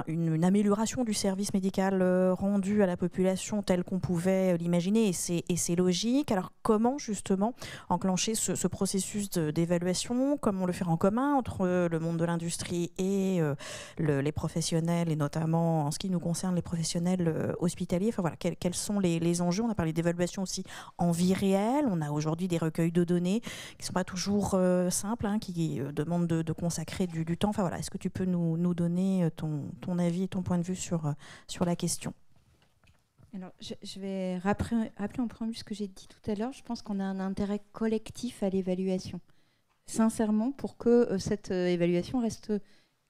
une, amélioration du service médical rendu à la population tel qu'on pouvait l'imaginer et c'est logique. Alors comment justement enclencher ce, processus d'évaluation? Comment le faire en commun entre le monde de l'industrie et euh, les professionnels et notamment en ce qui nous concerne les professionnels euh, hospitaliers? Enfin voilà, quels, sont les, enjeux? On a parlé d'évaluation aussi en vie réelle. On a aujourd'hui des recueils de données qui ne sont pas toujours euh, simples, hein, qui demandent de, consacrer du, temps. Enfin voilà, est-ce que tu peux nous, donner ton, avis et ton point de vue sur la question? Alors, je, vais rappeler, en préambule ce que j'ai dit tout à l'heure. Je pense qu'on a un intérêt collectif à l'évaluation. Sincèrement, pour que euh, cette euh, évaluation reste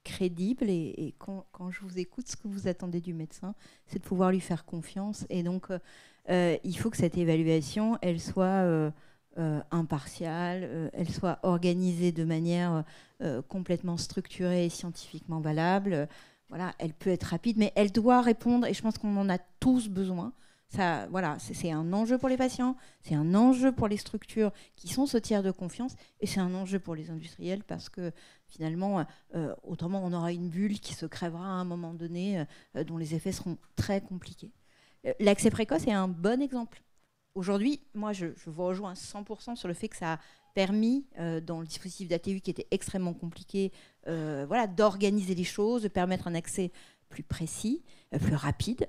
crédible et, quand, je vous écoute, ce que vous attendez du médecin, c'est de pouvoir lui faire confiance. Et donc, euh, il faut que cette évaluation, elle soit impartiale, elle soit organisée de manière complètement structurée et scientifiquement valable voilà, elle peut être rapide, mais elle doit répondre, et je pense qu'on en a tous besoin. Ça, voilà, c'est un enjeu pour les patients, c'est un enjeu pour les structures qui sont ce tiers de confiance, et c'est un enjeu pour les industriels parce que finalement, euh, autrement, on aura une bulle qui se crèvera à un moment donné, euh, dont les effets seront très compliqués. Euh, l'accès précoce est un bon exemple. Aujourd'hui, moi, je, je, vous rejoins 100% sur le fait que ça a permis, euh, dans le dispositif d'ATU qui était extrêmement compliqué, euh, voilà, d'organiser les choses, de permettre un accès plus précis, euh, plus rapide.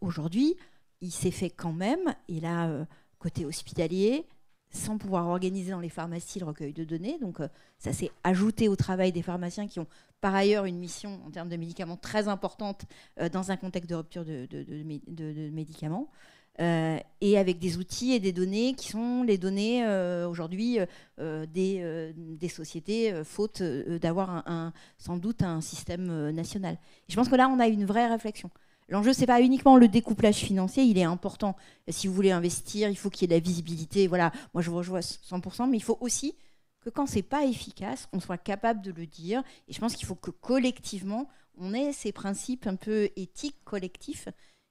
Aujourd'hui, il s'est fait quand même, et là, côté hospitalier, sans pouvoir organiser dans les pharmacies le recueil de données. Donc ça s'est ajouté au travail des pharmaciens qui ont par ailleurs une mission en termes de médicaments très importante dans un contexte de rupture de, de médicaments. Euh, et avec des outils et des données qui sont les données euh, aujourd'hui euh, des, des, sociétés, faute d'avoir un, sans doute un système national. je pense que là, on a une vraie réflexion. L'enjeu, c'est pas uniquement le découplage financier, il est important. Si vous voulez investir, il faut qu'il y ait de la visibilité. Voilà, moi je vous rejoins 100%, mais il faut aussi que quand c'est pas efficace, on soit capable de le dire. Et je pense qu'il faut que collectivement, on ait ces principes un peu éthiques collectifs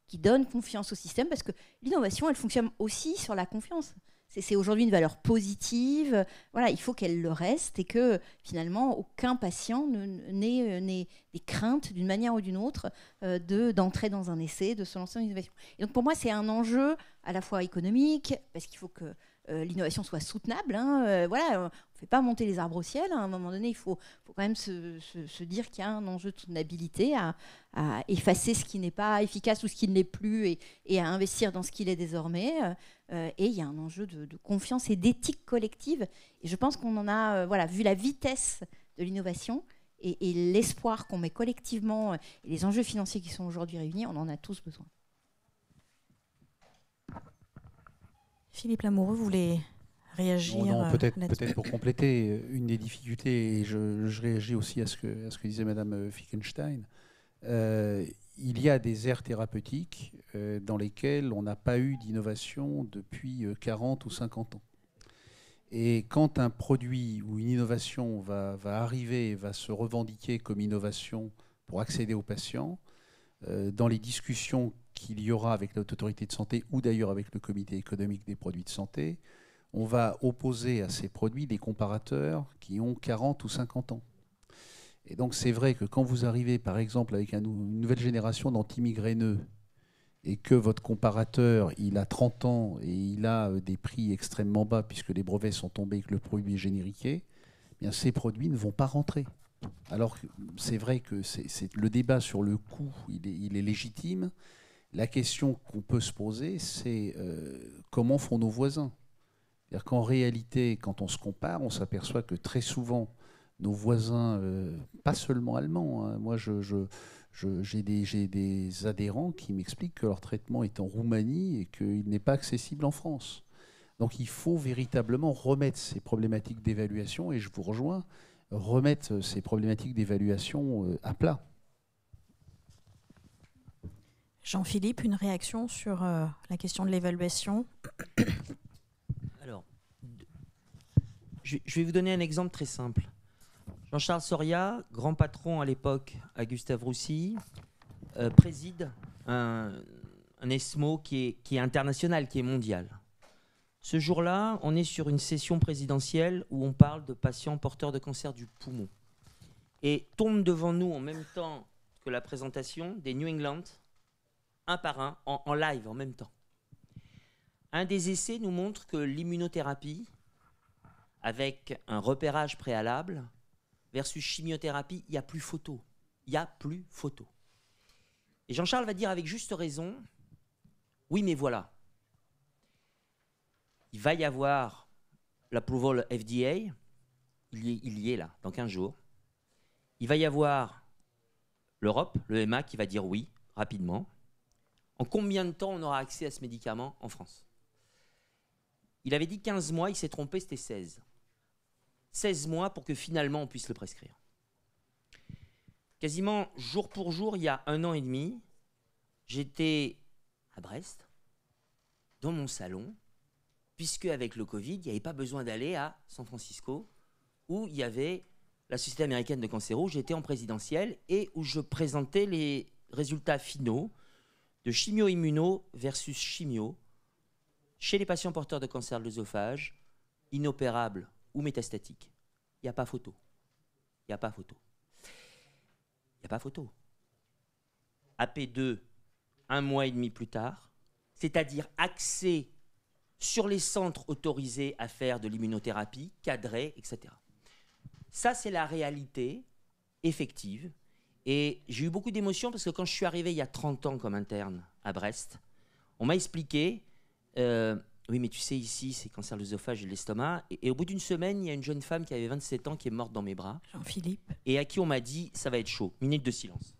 qui donne confiance au système, parce que l'innovation, elle fonctionne aussi sur la confiance. C'est aujourd'hui une valeur positive. Voilà, il faut qu'elle le reste et que finalement aucun patient n'ait des craintes d'une manière ou d'une autre euh, de d'entrer dans un essai, de se lancer dans l'innovation. Et donc pour moi, c'est un enjeu à la fois économique, parce qu'il faut que euh, l'innovation soit soutenable. Hein, euh, voilà, on ne fait pas monter les arbres au ciel. Hein. à un moment donné, il faut, faut quand même se, dire qu'il y a un enjeu de soutenabilité à, effacer ce qui n'est pas efficace ou ce qui ne l'est plus et, et, à investir dans ce qu'il est désormais. Euh, et il y a un enjeu de, confiance et d'éthique collective. Et je pense qu'on en a, voilà, vu la vitesse de l'innovation et, et l'espoir qu'on met collectivement et les enjeux financiers qui sont aujourd'hui réunis, on en a tous besoin. Philippe Lamoureux, voulez réagir non, euh, peut-être, pour compléter, une des difficultés, et je, je réagis aussi à ce que, à ce que disait Madame euh, Fickenstein, euh, il y a des aires thérapeutiques euh, dans lesquelles on n'a pas eu d'innovation depuis euh, 40 ou 50 ans. Et quand un produit ou une innovation va, va arriver, va se revendiquer comme innovation pour accéder aux patients, euh, dans les discussions qu'il y aura avec l'autorité de santé ou d'ailleurs avec le comité économique des produits de santé, on va opposer à ces produits des comparateurs qui ont 40 ou 50 ans. Et donc c'est vrai que quand vous arrivez par exemple avec une nouvelle génération d'antimigraineux et que votre comparateur il a 30 ans et il a euh, des prix extrêmement bas puisque les brevets sont tombés et que le produit est génériqué, eh bien ces produits ne vont pas rentrer. Alors c'est vrai que le débat sur le coût, il est légitime. La question qu'on peut se poser, c'est euh, comment font nos voisins? C'est-à-dire réalité, quand on se compare, on s'aperçoit que très souvent, nos voisins, euh, pas seulement allemands, hein, moi je, je- j'ai des, j'ai adhérents qui m'expliquent que leur traitement est en Roumanie et qu'il n'est pas accessible en France. Donc il faut véritablement remettre ces problématiques d'évaluation, et je vous rejoins, remettre ces problématiques d'évaluation euh, à plat. Jean-Philippe, une réaction sur euh, la question de l'évaluation? Alors, je, vais vous donner un exemple très simple. Jean-Charles Soria, grand patron à l'époque à Gustave Roussy, euh, préside un, ESMO qui est international, qui est mondial. Ce jour-là, on est sur une session présidentielle où on parle de patients porteurs de cancer du poumon. Et tombe devant nous en même temps que la présentation des New England, un par un, en- live en même temps. Un des essais nous montre que l'immunothérapie, avec un repérage préalable, versus chimiothérapie, il n'y a plus photo. Il n'y a plus photo. Et Jean-Charles va dire avec juste raison, oui mais voilà, il va y avoir l'approval FDA, il y, il y est là, dans 15 jours. Il va y avoir l'Europe, le EMA, qui va dire oui, rapidement. En combien de temps on aura accès à ce médicament en France? Il avait dit 15 mois, il s'est trompé, c'était 16. 16 mois pour que finalement on puisse le prescrire. Quasiment jour pour jour, il y a un an et demi, j'étais à Brest, dans mon salon, puisque avec le Covid, il n'y avait pas besoin d'aller à San Francisco, où il y avait la Société américaine de cancer, où j'étais en présidentielle et où je présentais les résultats finaux de chimio-immuno versus chimio chez les patients porteurs de cancer de l'œsophage, inopérables ou métastatiques. Il n'y a pas photo. Il n'y a pas photo. Il n'y a pas photo. AP2, un mois et demi plus tard, c'est-à-dire accès sur les centres autorisés à faire de l'immunothérapie, cadrés, etc. Ça, c'est la réalité effective. Et j'ai eu beaucoup d'émotions parce que quand je suis arrivé il y a 30 ans comme interne à Brest, on m'a expliqué, euh, oui mais tu sais ici c'est cancer de l'œsophage et de l'estomac, et, et au bout d'une semaine il y a une jeune femme qui avait 27 ans qui est morte dans mes bras, Jean-Philippe, et à qui on m'a dit ça va être chaud, minute de silence.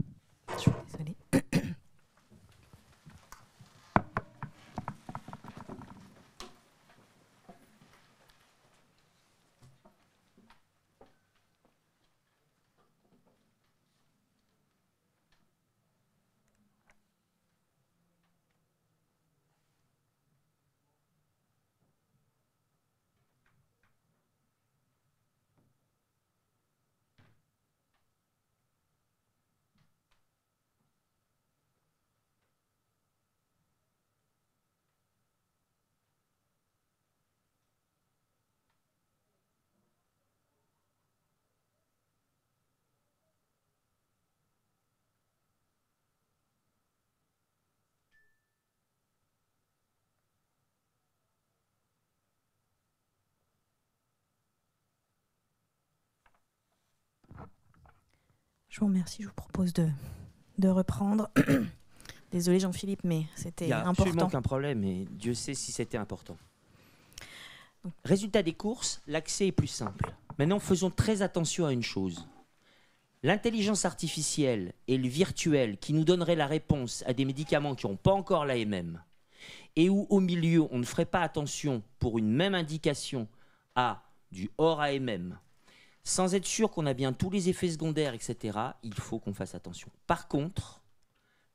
Je vous remercie, je vous propose de, de reprendre. Désolé Jean-Philippe, mais Il c'était n'y a absolument important. aucun problème et Dieu sait si c'était important. Résultat des courses, l'accès est plus simple. Maintenant, faisons très attention à une chose. L'intelligence artificielle et le virtuel qui nous donnerait la réponse à des médicaments qui n'ont pas encore l'AMM et où au milieu on ne ferait pas attention pour une même indication à du hors AMM, sans être sûr qu'on a bien tous les effets secondaires, etc., il faut qu'on fasse attention. Par contre,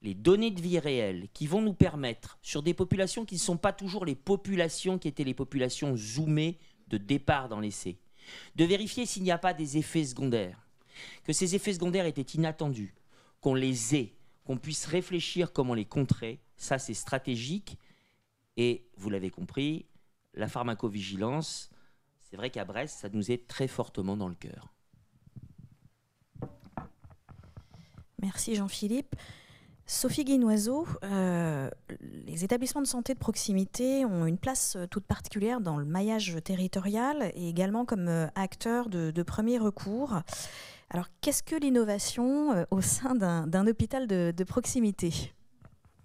les données de vie réelles qui vont nous permettre, sur des populations qui ne sont pas toujours les populations qui étaient les populations zoomées de départ dans l'essai, de vérifier s'il n'y a pas des effets secondaires, que ces effets secondaires étaient inattendus, qu'on les ait, qu'on puisse réfléchir comment les contrer, ça c'est stratégique. Et vous l'avez compris, la pharmacovigilance, c'est vrai qu'à Brest, ça nous est très fortement dans le cœur. Merci Jean-Philippe. Sophie Guinoiseau, euh, les établissements de santé de proximité ont une place euh, toute particulière dans le maillage territorial et également comme euh, acteurs de, premier recours. Alors, qu'est-ce que l'innovation au sein d'un hôpital de, de proximité?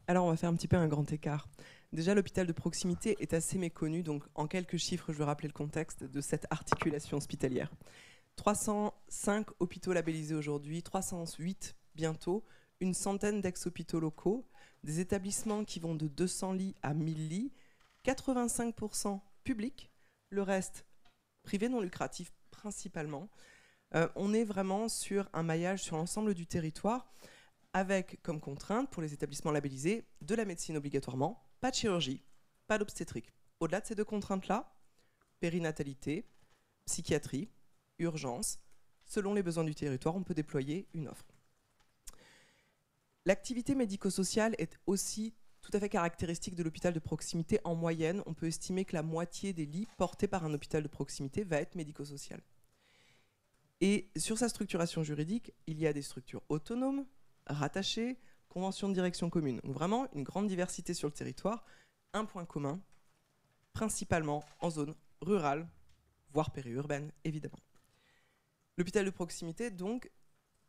Alors, on va faire un petit peu un grand écart. Déjà, l'hôpital de proximité est assez méconnu, donc en quelques chiffres, je veux rappeler le contexte de cette articulation hospitalière. 305 hôpitaux labellisés aujourd'hui, 308 bientôt, une centaine d'ex-hôpitaux locaux, des établissements qui vont de 200 lits à 1000 lits, 85% publics, le reste privé non lucratif principalement. Euh, on est vraiment sur un maillage sur l'ensemble du territoire avec comme contrainte pour les établissements labellisés de la médecine obligatoirement, pas de chirurgie, pas d'obstétrique. Au-delà de ces deux contraintes-là, périnatalité, psychiatrie, urgence, selon les besoins du territoire, on peut déployer une offre. L'activité médico-sociale est aussi tout à fait caractéristique de l'hôpital de proximité. En moyenne, on peut estimer que la moitié des lits portés par un hôpital de proximité va être médico-social. Et sur sa structuration juridique, il y a des structures autonomes, rattachées, conventions de direction commune. Donc vraiment une grande diversité sur le territoire. Un point commun, principalement en zone rurale, voire périurbaine, évidemment. L'hôpital de proximité, donc,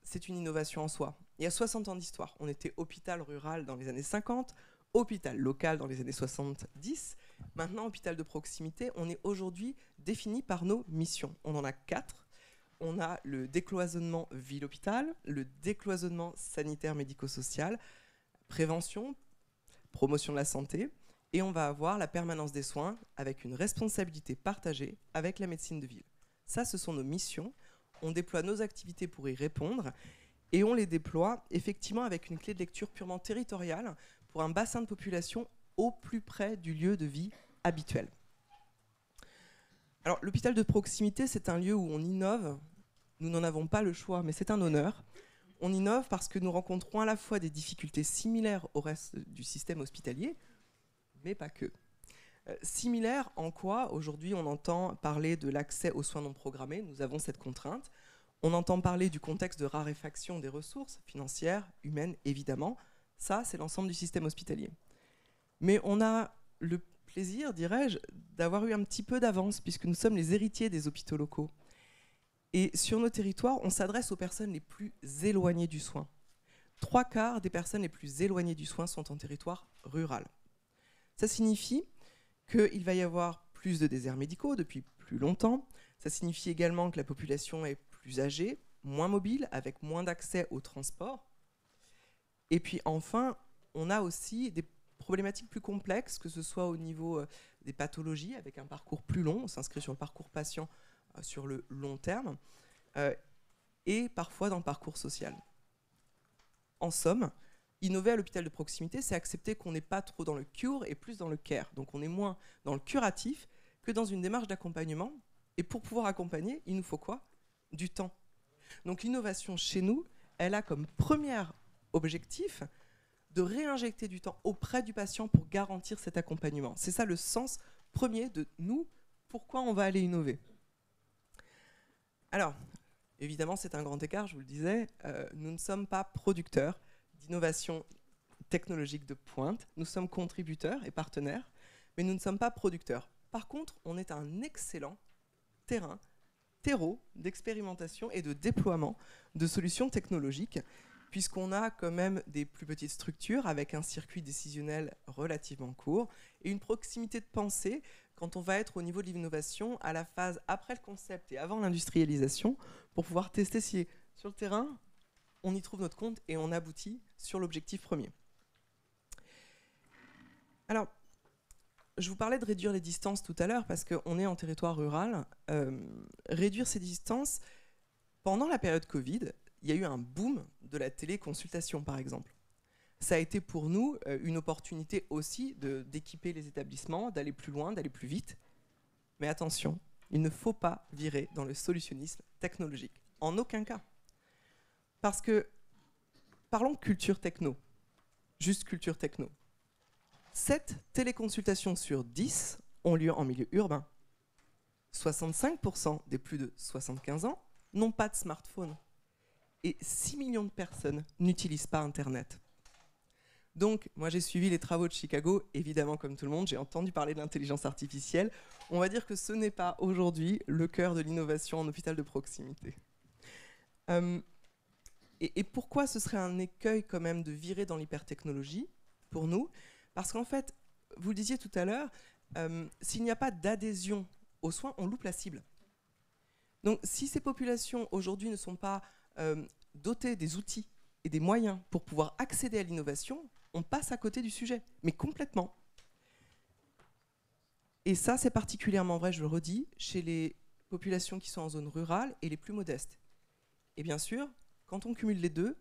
c'est une innovation en soi. Il y a 60 ans d'histoire. On était hôpital rural dans les années 50, hôpital local dans les années 70. Maintenant, hôpital de proximité, on est aujourd'hui défini par nos missions. On en a quatre. On a le décloisonnement ville-hôpital, le décloisonnement sanitaire médico-social, prévention, promotion de la santé, et on va avoir la permanence des soins avec une responsabilité partagée avec la médecine de ville. Ça, ce sont nos missions on déploie nos activités pour y répondre et on les déploie effectivement avec une clé de lecture purement territoriale pour un bassin de population au plus près du lieu de vie habituel. Alors l'hôpital de proximité, c'est un lieu où on innove. Nous n'en avons pas le choix, mais c'est un honneur. On innove parce que nous rencontrons à la fois des difficultés similaires au reste du système hospitalier, mais pas que. Euh, similaire en quoi? Aujourd'hui on entend parler de l'accès aux soins non programmés, nous avons cette contrainte. On entend parler du contexte de raréfaction des ressources financières, humaines évidemment. Ça, c'est l'ensemble du système hospitalier. Mais on a le plaisir, dirais-je, d'avoir eu un petit peu d'avance puisque nous sommes les héritiers des hôpitaux locaux. Et sur nos territoires, on s'adresse aux personnes les plus éloignées du soin. Trois quarts des personnes les plus éloignées du soin sont en territoire rural. Ça signifie qu'il va y avoir plus de déserts médicaux depuis plus longtemps. Ça signifie également que la population est plus âgée, moins mobile, avec moins d'accès au transport. Et puis enfin, on a aussi des problématiques plus complexes, que ce soit au niveau euh, des pathologies, avec un parcours plus long, on s'inscrit sur le parcours patient euh, sur le long terme, euh, et parfois dans le parcours social. En somme, innover à l'hôpital de proximité, c'est accepter qu'on n'est pas trop dans le cure et plus dans le care. Donc on est moins dans le curatif que dans une démarche d'accompagnement. Et pour pouvoir accompagner, il nous faut quoi? Du temps. Donc l'innovation chez nous, elle a comme premier objectif de réinjecter du temps auprès du patient pour garantir cet accompagnement. C'est ça le sens premier de nous, pourquoi on va aller innover. Alors, évidemment, c'est un grand écart, je vous le disais, euh, nous ne sommes pas producteurs, d'innovation technologique de pointe. Nous sommes contributeurs et partenaires, mais nous ne sommes pas producteurs. Par contre, on est un excellent terrain, terreau d'expérimentation et de déploiement de solutions technologiques, puisqu'on a quand même des plus petites structures avec un circuit décisionnel relativement court et une proximité de pensée quand on va être au niveau de l'innovation à la phase après le concept et avant l'industrialisation pour pouvoir tester si sur le terrain on y trouve notre compte et on aboutit sur l'objectif premier. Alors, je vous parlais de réduire les distances tout à l'heure parce qu'on est en territoire rural. Euh, réduire ces distances, pendant la période Covid, il y a eu un boom de la téléconsultation, par exemple. Ça a été pour nous euh, une opportunité aussi d'équiper les établissements, d'aller plus loin, d'aller plus vite. Mais attention, il ne faut pas virer dans le solutionnisme technologique. En aucun cas. Parce que, parlons culture techno. Juste culture techno. 7 téléconsultations sur 10 ont lieu en milieu urbain. 65% des plus de 75 ans n'ont pas de smartphone. Et 6 millions de personnes n'utilisent pas Internet. Donc, moi j'ai suivi les travaux de Chicago, évidemment comme tout le monde, j'ai entendu parler de l'intelligence artificielle. On va dire que ce n'est pas aujourd'hui le cœur de l'innovation en hôpital de proximité. Euh, et, pourquoi ce serait un écueil quand même de virer dans l'hypertechnologie pour nous? Parce qu'en fait, vous le disiez tout à l'heure, euh, s'il n'y a pas d'adhésion aux soins, on loupe la cible. Donc si ces populations aujourd'hui ne sont pas euh, dotées des outils et des moyens pour pouvoir accéder à l'innovation, on passe à côté du sujet, mais complètement. Et ça, c'est particulièrement vrai, je le redis, chez les populations qui sont en zone rurale et les plus modestes. Et bien sûr, quand on cumule les deux,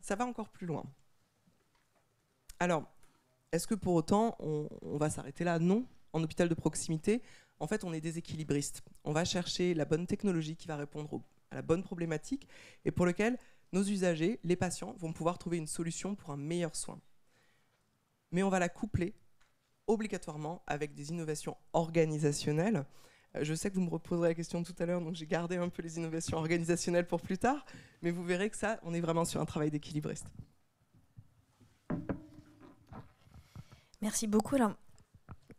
ça va encore plus loin. Alors, est-ce que pour autant, on, va s'arrêter là? Non. En hôpital de proximité, en fait, on est déséquilibriste. On va chercher la bonne technologie qui va répondre à la bonne problématique et pour lequel nos usagers, les patients, vont pouvoir trouver une solution pour un meilleur soin. Mais on va la coupler obligatoirement avec des innovations organisationnelles. Euh, je sais que vous me reposerez la question tout à l'heure, donc j'ai gardé un peu les innovations organisationnelles pour plus tard, mais vous verrez que ça, on est vraiment sur un travail d'équilibriste. Merci beaucoup.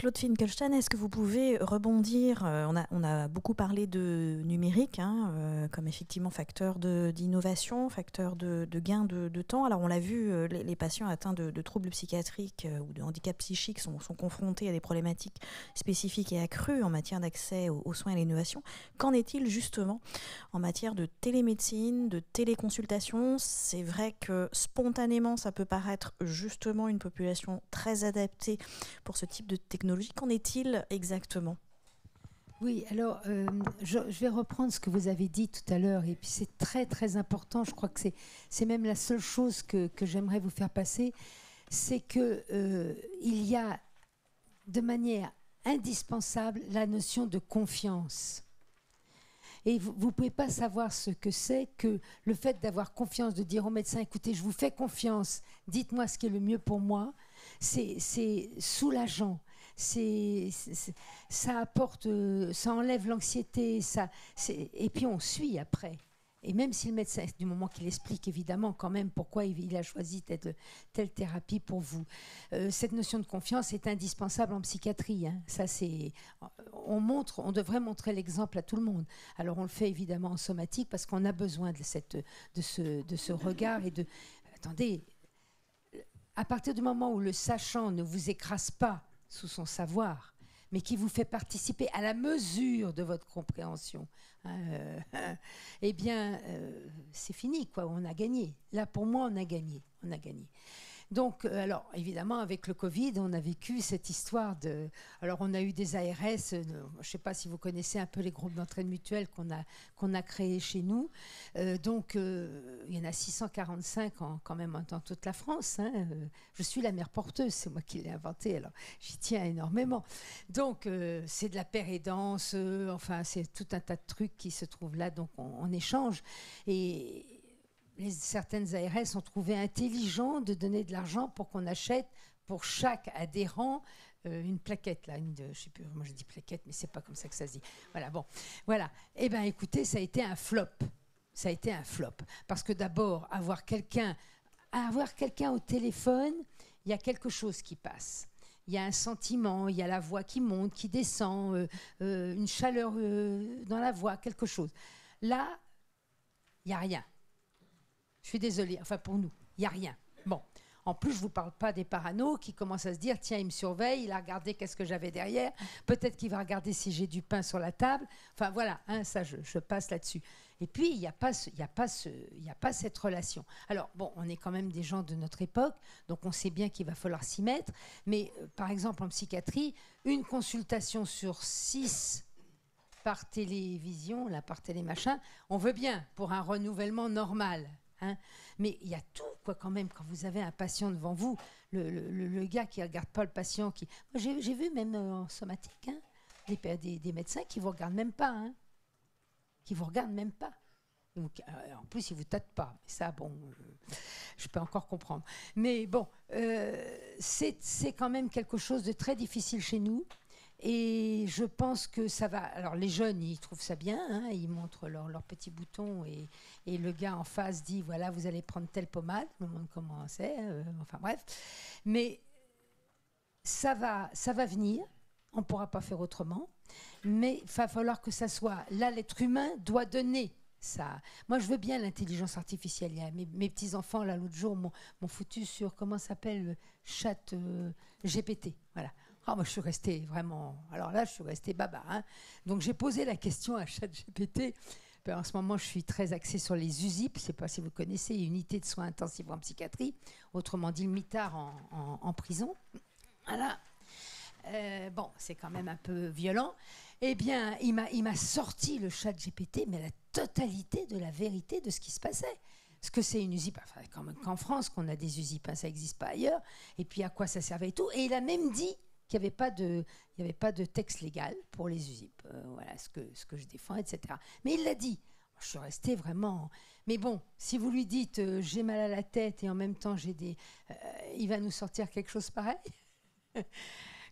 Claude Finkelstein, est-ce que vous pouvez rebondir euh, on a, beaucoup parlé de numérique hein, euh, comme effectivement facteur d'innovation, facteur de, gain de, temps. Alors on l'a vu, euh, les, patients atteints de, troubles psychiatriques ou de handicap psychiques sont, sont, confrontés à des problématiques spécifiques et accrues en matière d'accès aux, aux, soins et à l'innovation. Qu'en est-il justement en matière de télémédecine, de téléconsultation? C'est vrai que spontanément, ça peut paraître justement une population très adaptée pour ce type de technologie Qu'en est-il exactement? Oui, alors euh, je, vais reprendre ce que vous avez dit tout à l'heure, et puis c'est très très important, je crois que c'est même la seule chose que, que j'aimerais vous faire passer, c'est qu'il euh, y a de manière indispensable la notion de confiance. Et vous ne pouvez pas savoir ce que c'est que le fait d'avoir confiance, de dire au médecin, écoutez, je vous fais confiance, dites-moi ce qui est le mieux pour moi, c'est soulageant ça apporte, euh, ça enlève l'anxiété, ça, et puis on suit après. Et même si le médecin, du moment qu'il explique évidemment quand même pourquoi il a choisi telle, telle thérapie pour vous, euh, cette notion de confiance est indispensable en psychiatrie. Hein. Ça, c'est, on montre, on devrait montrer l'exemple à tout le monde. Alors on le fait évidemment en somatique parce qu'on a besoin de cette, de ce, de ce regard et de, attendez, à partir du moment où le sachant ne vous écrase pas sous son savoir, mais qui vous fait participer à la mesure de votre compréhension, eh bien, euh, c'est fini, quoi. On a gagné. Là, pour moi, on a gagné. On a gagné. Donc, euh, alors évidemment, avec le Covid, on a vécu cette histoire de. Alors, on a eu des ARS. Euh, je ne sais pas si vous connaissez un peu les groupes d'entraide mutuelle qu'on a qu'on a créés chez nous. Euh, donc, il y en a 645 en, quand même dans toute la France. Hein. Je suis la mère porteuse, c'est moi qui l'ai inventé. Alors, j'y tiens énormément. Donc, c'est de la pérédance. enfin, c'est tout un tas de trucs qui se trouvent là. Donc, on, on échange et certaines ARS ont trouvé intelligent de donner de l'argent pour qu'on achète pour chaque adhérent euh, une plaquette là, une sais plus, moi je dis plaquette, mais c'est pas comme ça que ça se dit. Voilà, bon, voilà. Eh ben, écoutez, ça a été un flop. Ça a été un flop parce que d'abord avoir quelqu'un, avoir quelqu'un au téléphone, il y a quelque chose qui passe. Il y a un sentiment, il y a la voix qui monte, qui descend, euh, euh, une chaleur dans la voix, quelque chose. Là, il n'y a rien. Je suis désolée, enfin pour nous, il n'y a rien. Bon, En plus, je ne vous parle pas des paranos qui commencent à se dire tiens, il me surveille, il a regardé qu'est-ce que j'avais derrière, peut-être qu'il va regarder si j'ai du pain sur la table. Enfin voilà, hein, ça, je, passe là-dessus. Et puis, il n'y a, pas a, a pas cette relation. Alors, bon, on est quand même des gens de notre époque, donc on sait bien qu'il va falloir s'y mettre. Mais, euh, par exemple, en psychiatrie, une consultation sur six par télévision, là, par télémachin, on veut bien pour un renouvellement normal. Hein. Mais il y a tout, quoi, quand même, quand vous avez un patient devant vous, le, gars qui ne regarde pas le patient. qui. J'ai vu même euh, en somatique hein, des, des, médecins qui ne vous regardent même pas. Hein, qui vous regardent même pas. Euh, en plus, ils ne vous tâtent pas. ça, bon, je, peux encore comprendre. Mais bon, euh, c'est quand même quelque chose de très difficile chez nous. Et je pense que ça va. Alors, les jeunes, ils trouvent ça bien. Hein, ils montrent leur petits boutons et, le gars en face dit voilà, vous allez prendre telle pommade. Je me demande comment c'est. Euh, enfin, bref. Mais ça va, ça va venir. On ne pourra pas faire autrement. Mais il va falloir que ça soit. Là, l'être humain doit donner ça. Moi, je veux bien l'intelligence artificielle. Mes, petits-enfants, là, l'autre jour, m'ont foutu sur, comment s'appelle, le chat euh, GPT. Voilà. Ah, moi, je suis restée vraiment. Alors là, je suis restée baba. Hein. Donc, j'ai posé la question à ChatGPT. Ben, en ce moment, je suis très axée sur les USIP. Je ne sais pas si vous connaissez, Unité de soins intensifs en psychiatrie, autrement dit le mitard en, prison. Voilà. Euh, bon, c'est quand même un peu violent. Eh bien, il m'a sorti le chat GPT, mais la totalité de la vérité de ce qui se passait ce que c'est une USIP, enfin, qu'en France, qu'on a des USIP, hein, ça n'existe pas ailleurs, et puis à quoi ça servait et tout. Et il a même dit qu'il n'y avait, pas de, il texte légal pour les USIP. Euh, voilà ce que, ce que je défends, etc. Mais il l'a dit. Je suis restée vraiment. Mais bon, si vous lui dites euh, j'ai mal à la tête et en même temps j'ai des. Euh, il va nous sortir quelque chose pareil.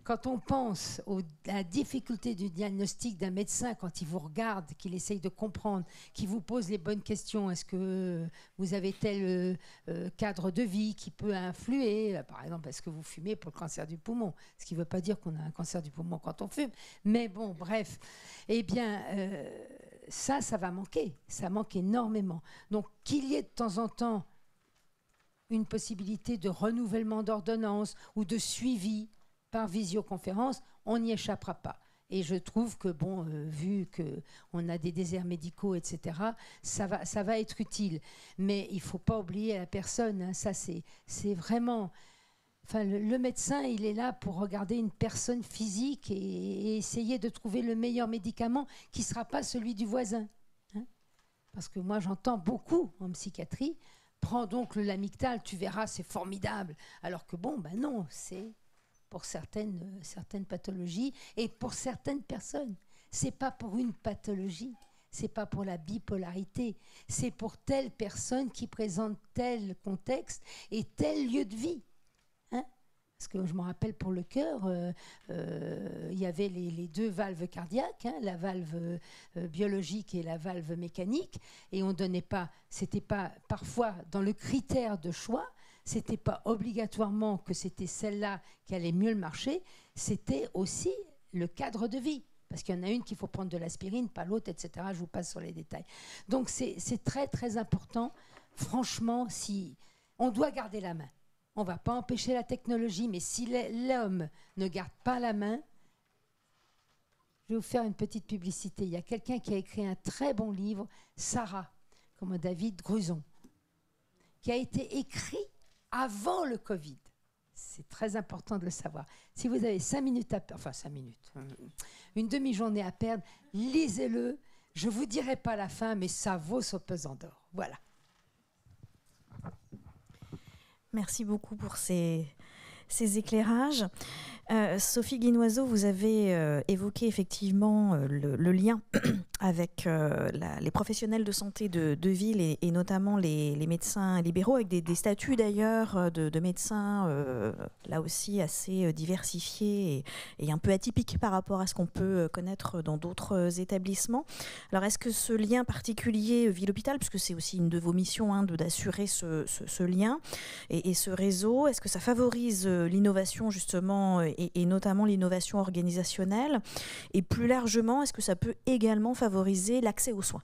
Quand on pense à la difficulté du diagnostic d'un médecin, quand il vous regarde, qu'il essaye de comprendre, qu'il vous pose les bonnes questions, est-ce que vous avez tel euh, euh, cadre de vie qui peut influer, euh, par exemple, est-ce que vous fumez pour le cancer du poumon? Ce qui ne veut pas dire qu'on a un cancer du poumon quand on fume, mais bon, bref, eh bien, ça, ça va manquer, ça manque énormément. Donc, qu'il y ait de temps en temps une possibilité de renouvellement d'ordonnance ou de suivi par visioconférence, on n'y échappera pas. Et je trouve que, bon, euh, vu qu'on a des déserts médicaux, etc., ça va, ça va être utile. Mais il ne faut pas oublier la personne. Hein. ça, c'est vraiment... Enfin, le, médecin, il est là pour regarder une personne physique et, essayer de trouver le meilleur médicament qui ne sera pas celui du voisin. Hein. Parce que moi, j'entends beaucoup en psychiatrie, prends donc le lamictal, tu verras, c'est formidable. Alors que bon, ben non, c'est pour certaines, euh, certaines pathologies et pour certaines personnes. C'est pas pour une pathologie, c'est pas pour la bipolarité, c'est pour telle personne qui présente tel contexte et tel lieu de vie. Hein parce que je me rappelle pour le cœur, euh, euh, il y avait les, deux valves cardiaques, hein, la valve biologique et la valve mécanique, et on donnait pas, c'était pas parfois dans le critère de choix, c'était pas obligatoirement que c'était celle-là qui allait mieux le marcher, c'était aussi le cadre de vie. Parce qu'il y en a une qu'il faut prendre de l'aspirine, pas l'autre, etc. Je vous passe sur les détails. Donc c'est très très important. Franchement, si on doit garder la main, on va pas empêcher la technologie, mais si l'homme ne garde pas la main, je vais vous faire une petite publicité. Il y a quelqu'un qui a écrit un très bon livre, Sarah, comme David Gruson, qui a été écrit avant le Covid. C'est très important de le savoir. Si vous avez cinq minutes à perdre, enfin cinq minutes, hein, une demi-journée à perdre, lisez-le. Je ne vous dirai pas la fin, mais ça vaut son pesant d'or. Voilà. Merci beaucoup pour ces éclairages. Euh, Sophie Guinoiseau, vous avez euh, évoqué effectivement euh, le, lien avec les professionnels de santé de, ville et, notamment les, médecins libéraux, avec des, statuts d'ailleurs de, médecins là aussi assez diversifiés et, un peu atypiques par rapport à ce qu'on peut connaître dans d'autres établissements. Alors est-ce que ce lien particulier ville-hôpital, puisque c'est aussi une de vos missions hein, d'assurer ce, lien et ce réseau, est-ce que ça favorise l'innovation justement et, notamment l'innovation organisationnelle Et plus largement, est-ce que ça peut également favoriser l'accès aux soins?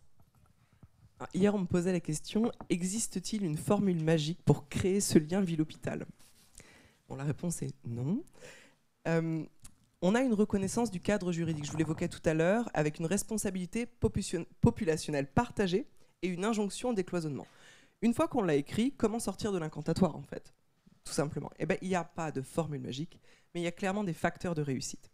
Ah, Hier, on me posait la question existe-t-il une formule magique pour créer ce lien ville-hôpital Bon, la réponse est non. Euh, on a une reconnaissance du cadre juridique, je vous l'évoquais tout à l'heure, avec une responsabilité population- populationnelle partagée et une injonction au décloisonnement. Une fois qu'on l'a écrit, comment sortir de l'incantatoire en fait? Tout simplement. Eh ben, il n'y a pas de formule magique, mais il y a clairement des facteurs de réussite.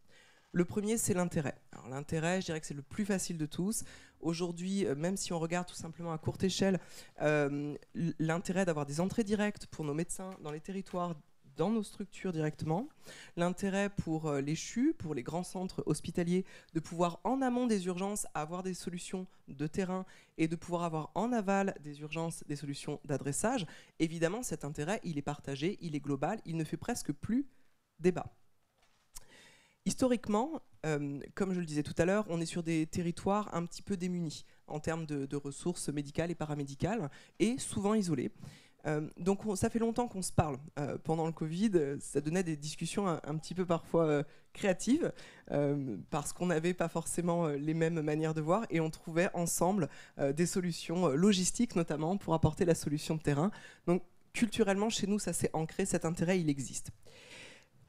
Le premier, c'est l'intérêt. L'intérêt, je dirais que c'est le plus facile de tous. Aujourd'hui, euh, même si on regarde tout simplement à courte échelle, euh, l'intérêt d'avoir des entrées directes pour nos médecins dans les territoires, dans nos structures directement, l'intérêt pour euh, les CHU, pour les grands centres hospitaliers, de pouvoir en amont des urgences avoir des solutions de terrain et de pouvoir avoir en aval des urgences des solutions d'adressage, évidemment cet intérêt, il est partagé, il est global, il ne fait presque plus débat. Historiquement, euh, comme je le disais tout à l'heure, on est sur des territoires un petit peu démunis en termes de, ressources médicales et paramédicales et souvent isolés. Euh, donc on- ça fait longtemps qu'on se parle. Euh, pendant le Covid, ça donnait des discussions un, un petit peu parfois créatives parce qu'on n'avait pas forcément les mêmes manières de voir et on trouvait ensemble des solutions logistiques notamment pour apporter la solution de terrain. Donc culturellement chez nous ça s'est ancré, cet intérêt il existe.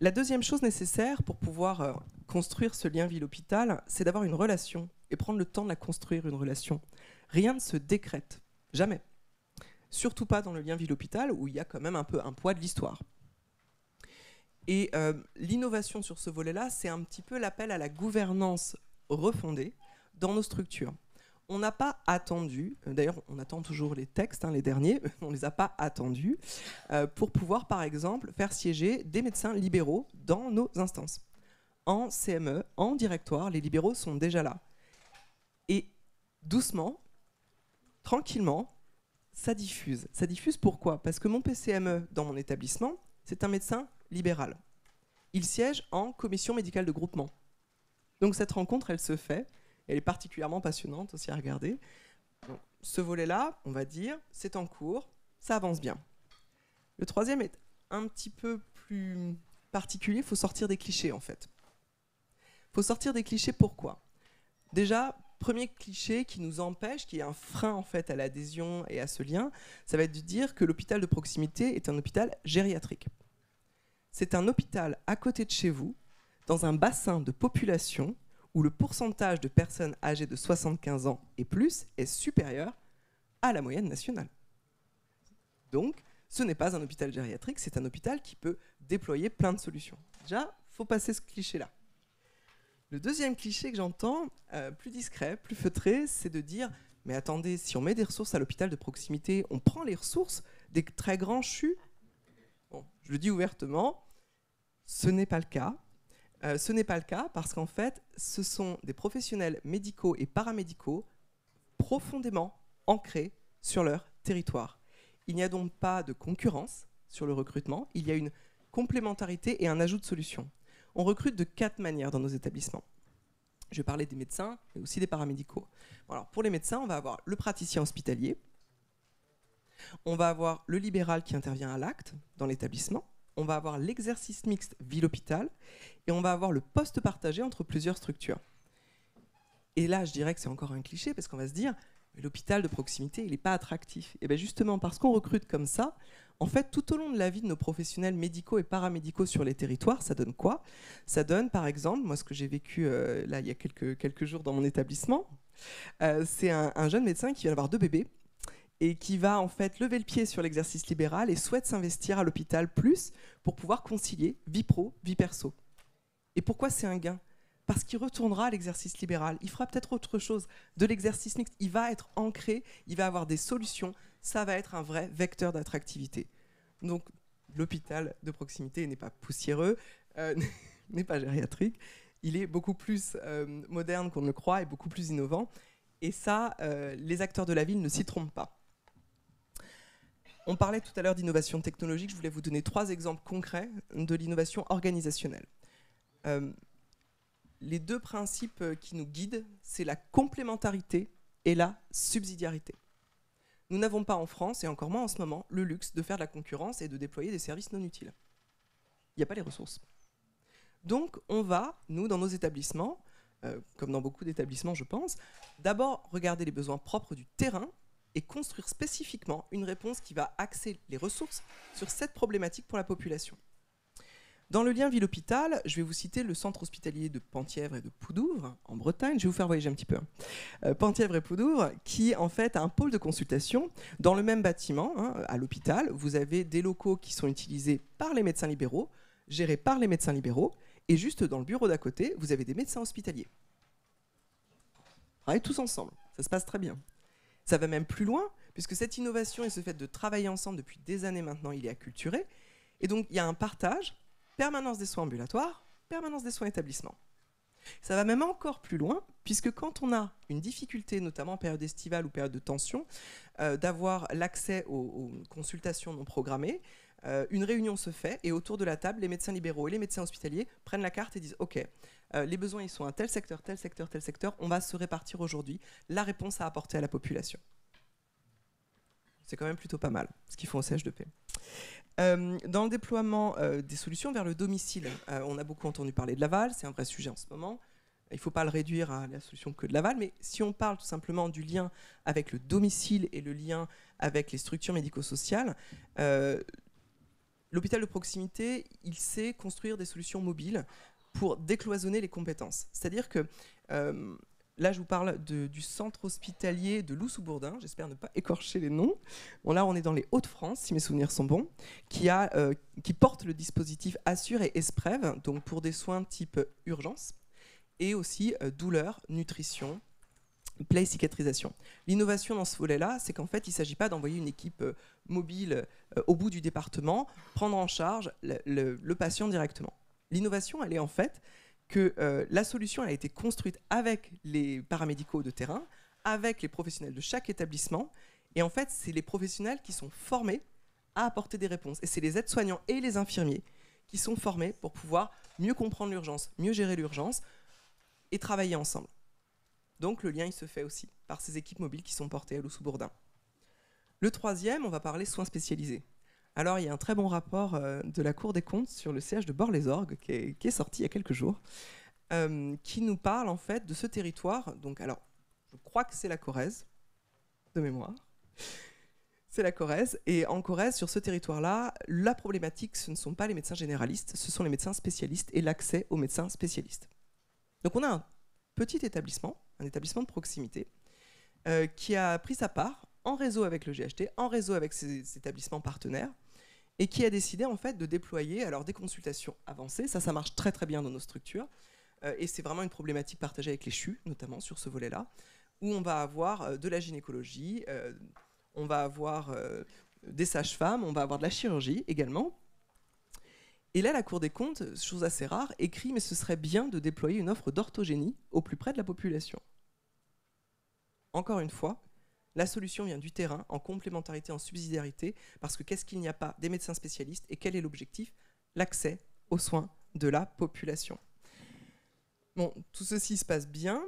La deuxième chose nécessaire pour pouvoir euh, construire ce lien ville-hôpital, c'est d'avoir une relation et prendre le temps de la construire, une relation. Rien ne se décrète, jamais. Surtout pas dans le lien ville-hôpital où il y a quand même un peu un poids de l'histoire. Et euh, l'innovation sur ce volet-là, c'est un petit peu l'appel à la gouvernance refondée dans nos structures. On n'a pas attendu, euh, d'ailleurs on attend toujours les textes, hein, les derniers, on ne les a pas attendus, euh, pour pouvoir par exemple faire siéger des médecins libéraux dans nos instances. En CME, en directoire, les libéraux sont déjà là. Et doucement, tranquillement, ça diffuse. Ça diffuse pourquoi? Parce que mon PCME dans mon établissement, c'est un médecin libéral. Il siège en commission médicale de groupement. Donc cette rencontre, elle se fait. Elle est particulièrement passionnante aussi à regarder. Donc, ce volet-là, on va dire, c'est en cours, ça avance bien. Le troisième est un petit peu plus particulier, il faut sortir des clichés en fait. Il faut sortir des clichés pourquoi? Déjà, premier cliché qui nous empêche, qui est un frein en fait à l'adhésion et à ce lien, ça va être de dire que l'hôpital de proximité est un hôpital gériatrique. C'est un hôpital à côté de chez vous, dans un bassin de population où le pourcentage de personnes âgées de 75 ans et plus est supérieur à la moyenne nationale. Donc, ce n'est pas un hôpital gériatrique, c'est un hôpital qui peut déployer plein de solutions. Déjà, faut passer ce cliché-là. Le deuxième cliché que j'entends, euh, plus discret, plus feutré, c'est de dire mais attendez, si on met des ressources à l'hôpital de proximité, on prend les ressources des très grands CHU je le dis ouvertement, ce n'est pas le cas. Euh, ce n'est pas le cas parce qu'en fait, ce sont des professionnels médicaux et paramédicaux profondément ancrés sur leur territoire. Il n'y a donc pas de concurrence sur le recrutement, il y a une complémentarité et un ajout de solutions. On recrute de quatre manières dans nos établissements. Je parler des médecins, mais aussi des paramédicaux. Alors, pour les médecins, on va avoir le praticien hospitalier, on va avoir le libéral qui intervient à l'acte dans l'établissement, on va avoir l'exercice mixte ville-hôpital, et on va avoir le poste partagé entre plusieurs structures. Et là, je dirais que c'est encore un cliché, parce qu'on va se dire, l'hôpital de proximité, il n'est pas attractif. Et bien justement, parce qu'on recrute comme ça, en fait, tout au long de la vie de nos professionnels médicaux et paramédicaux sur les territoires, ça donne quoi? Ça donne, par exemple, moi, ce que j'ai vécu euh, là il y a quelques, quelques jours dans mon établissement, euh, c'est un, un jeune médecin qui vient d'avoir deux bébés et qui va en fait lever le pied sur l'exercice libéral et souhaite s'investir à l'hôpital plus pour pouvoir concilier vie pro, vie perso. Et pourquoi c'est un gain? Parce qu'il retournera à l'exercice libéral. Il fera peut-être autre chose de l'exercice mixte. Il va être ancré, il va avoir des solutions. Ça va être un vrai vecteur d'attractivité. Donc l'hôpital de proximité n'est pas poussiéreux, euh, n'est pas gériatrique. Il est beaucoup plus euh, moderne qu'on ne le croit et beaucoup plus innovant. Et ça, euh, les acteurs de la ville ne s'y trompent pas. On parlait tout à l'heure d'innovation technologique. Je voulais vous donner trois exemples concrets de l'innovation organisationnelle. Euh, les deux principes qui nous guident, c'est la complémentarité et la subsidiarité. Nous n'avons pas en France, et encore moins en ce moment, le luxe de faire de la concurrence et de déployer des services non utiles. Il n'y a pas les ressources. Donc on va, nous, dans nos établissements, euh, comme dans beaucoup d'établissements, je pense, d'abord regarder les besoins propres du terrain et construire spécifiquement une réponse qui va axer les ressources sur cette problématique pour la population. Dans le lien ville-hôpital, je vais vous citer le centre hospitalier de Penthièvre et de Poudouvre, en Bretagne. Je vais vous faire voyager un petit peu. hein. Euh, Penthièvre et Poudouvre, qui en fait a un pôle de consultation dans le même bâtiment, hein, à l'hôpital. Vous avez des locaux qui sont utilisés par les médecins libéraux, gérés par les médecins libéraux, et juste dans le bureau d'à côté, vous avez des médecins hospitaliers. Tous ensemble. Ça se passe très bien. Ça va même plus loin, puisque cette innovation et ce fait de travailler ensemble depuis des années maintenant, il est acculturé. Et donc, il y a un partage, permanence des soins ambulatoires, permanence des soins établissements. Ça va même encore plus loin, puisque quand on a une difficulté, notamment en période estivale ou période de tension, euh, d'avoir l'accès aux, consultations non programmées, euh, une réunion se fait et autour de la table, les médecins libéraux et les médecins hospitaliers prennent la carte et disent OK, euh, les besoins ils sont à tel secteur, tel secteur, tel secteur, on va se répartir aujourd'hui la réponse à apporter à la population. C'est quand même plutôt pas mal ce qu'ils font au CH2P. Euh, dans le déploiement euh, des solutions vers le domicile, on a beaucoup entendu parler de Laval, c'est un vrai sujet en ce moment. Il ne faut pas le réduire à la solution que de Laval, mais si on parle tout simplement du lien avec le domicile et le lien avec les structures médico-sociales, l'hôpital de proximité, il sait construire des solutions mobiles pour décloisonner les compétences. C'est-à-dire que euh, là, je vous parle du centre hospitalier de Lou-sous-Bourdin, j'espère ne pas écorcher les noms. Là, on est dans les Hauts-de-France, si mes souvenirs sont bons, euh, qui porte le dispositif Assure et Esprev, donc pour des soins type urgence, et aussi euh, douleur, nutrition, play, cicatrisation. L'innovation dans ce volet-là, c'est qu'en fait, il ne s'agit pas d'envoyer une équipe euh, mobile au bout du département, prendre en charge le patient directement. L'innovation, elle est en fait que euh, la solution a été construite avec les paramédicaux de terrain, avec les professionnels de chaque établissement, et en fait, c'est les professionnels qui sont formés à apporter des réponses. Et c'est les aides-soignants et les infirmiers qui sont formés pour pouvoir mieux comprendre l'urgence, mieux gérer l'urgence et travailler ensemble. Donc le lien, il se fait aussi par ces équipes mobiles qui sont portées à Loussou-Bourdin. Le troisième, on va parler soins spécialisés. Alors, il y a un très bon rapport euh, de la Cour des comptes sur le CH de Bord-les-Orgues qui est, qui est sorti il y a quelques jours, euh, qui nous parle en fait de ce territoire. Donc, alors, je crois que c'est la Corrèze, de mémoire. C'est la Corrèze. Et en Corrèze, sur ce territoire-là, la problématique, ce ne sont pas les médecins généralistes, ce sont les médecins spécialistes et l'accès aux médecins spécialistes. Donc, on a un petit établissement, un établissement de proximité, euh, qui a pris sa part en réseau avec le GHT, en réseau avec ses établissements partenaires, et qui a décidé en fait de déployer alors des consultations avancées. Ça, ça marche très très bien dans nos structures, euh, et c'est vraiment une problématique partagée avec les CHU, notamment sur ce volet-là, où on va avoir euh, de la gynécologie, euh, on va avoir des sages-femmes, on va avoir de la chirurgie également. Et là, la Cour des comptes, chose assez rare, écrit mais ce serait bien de déployer une offre d'orthogénie au plus près de la population. Encore une fois, la solution vient du terrain, en complémentarité, en subsidiarité, parce que qu'est-ce qu'il n'y a pas des médecins spécialistes et quel est l'objectif? L'accès aux soins de la population. Bon, tout ceci se passe bien.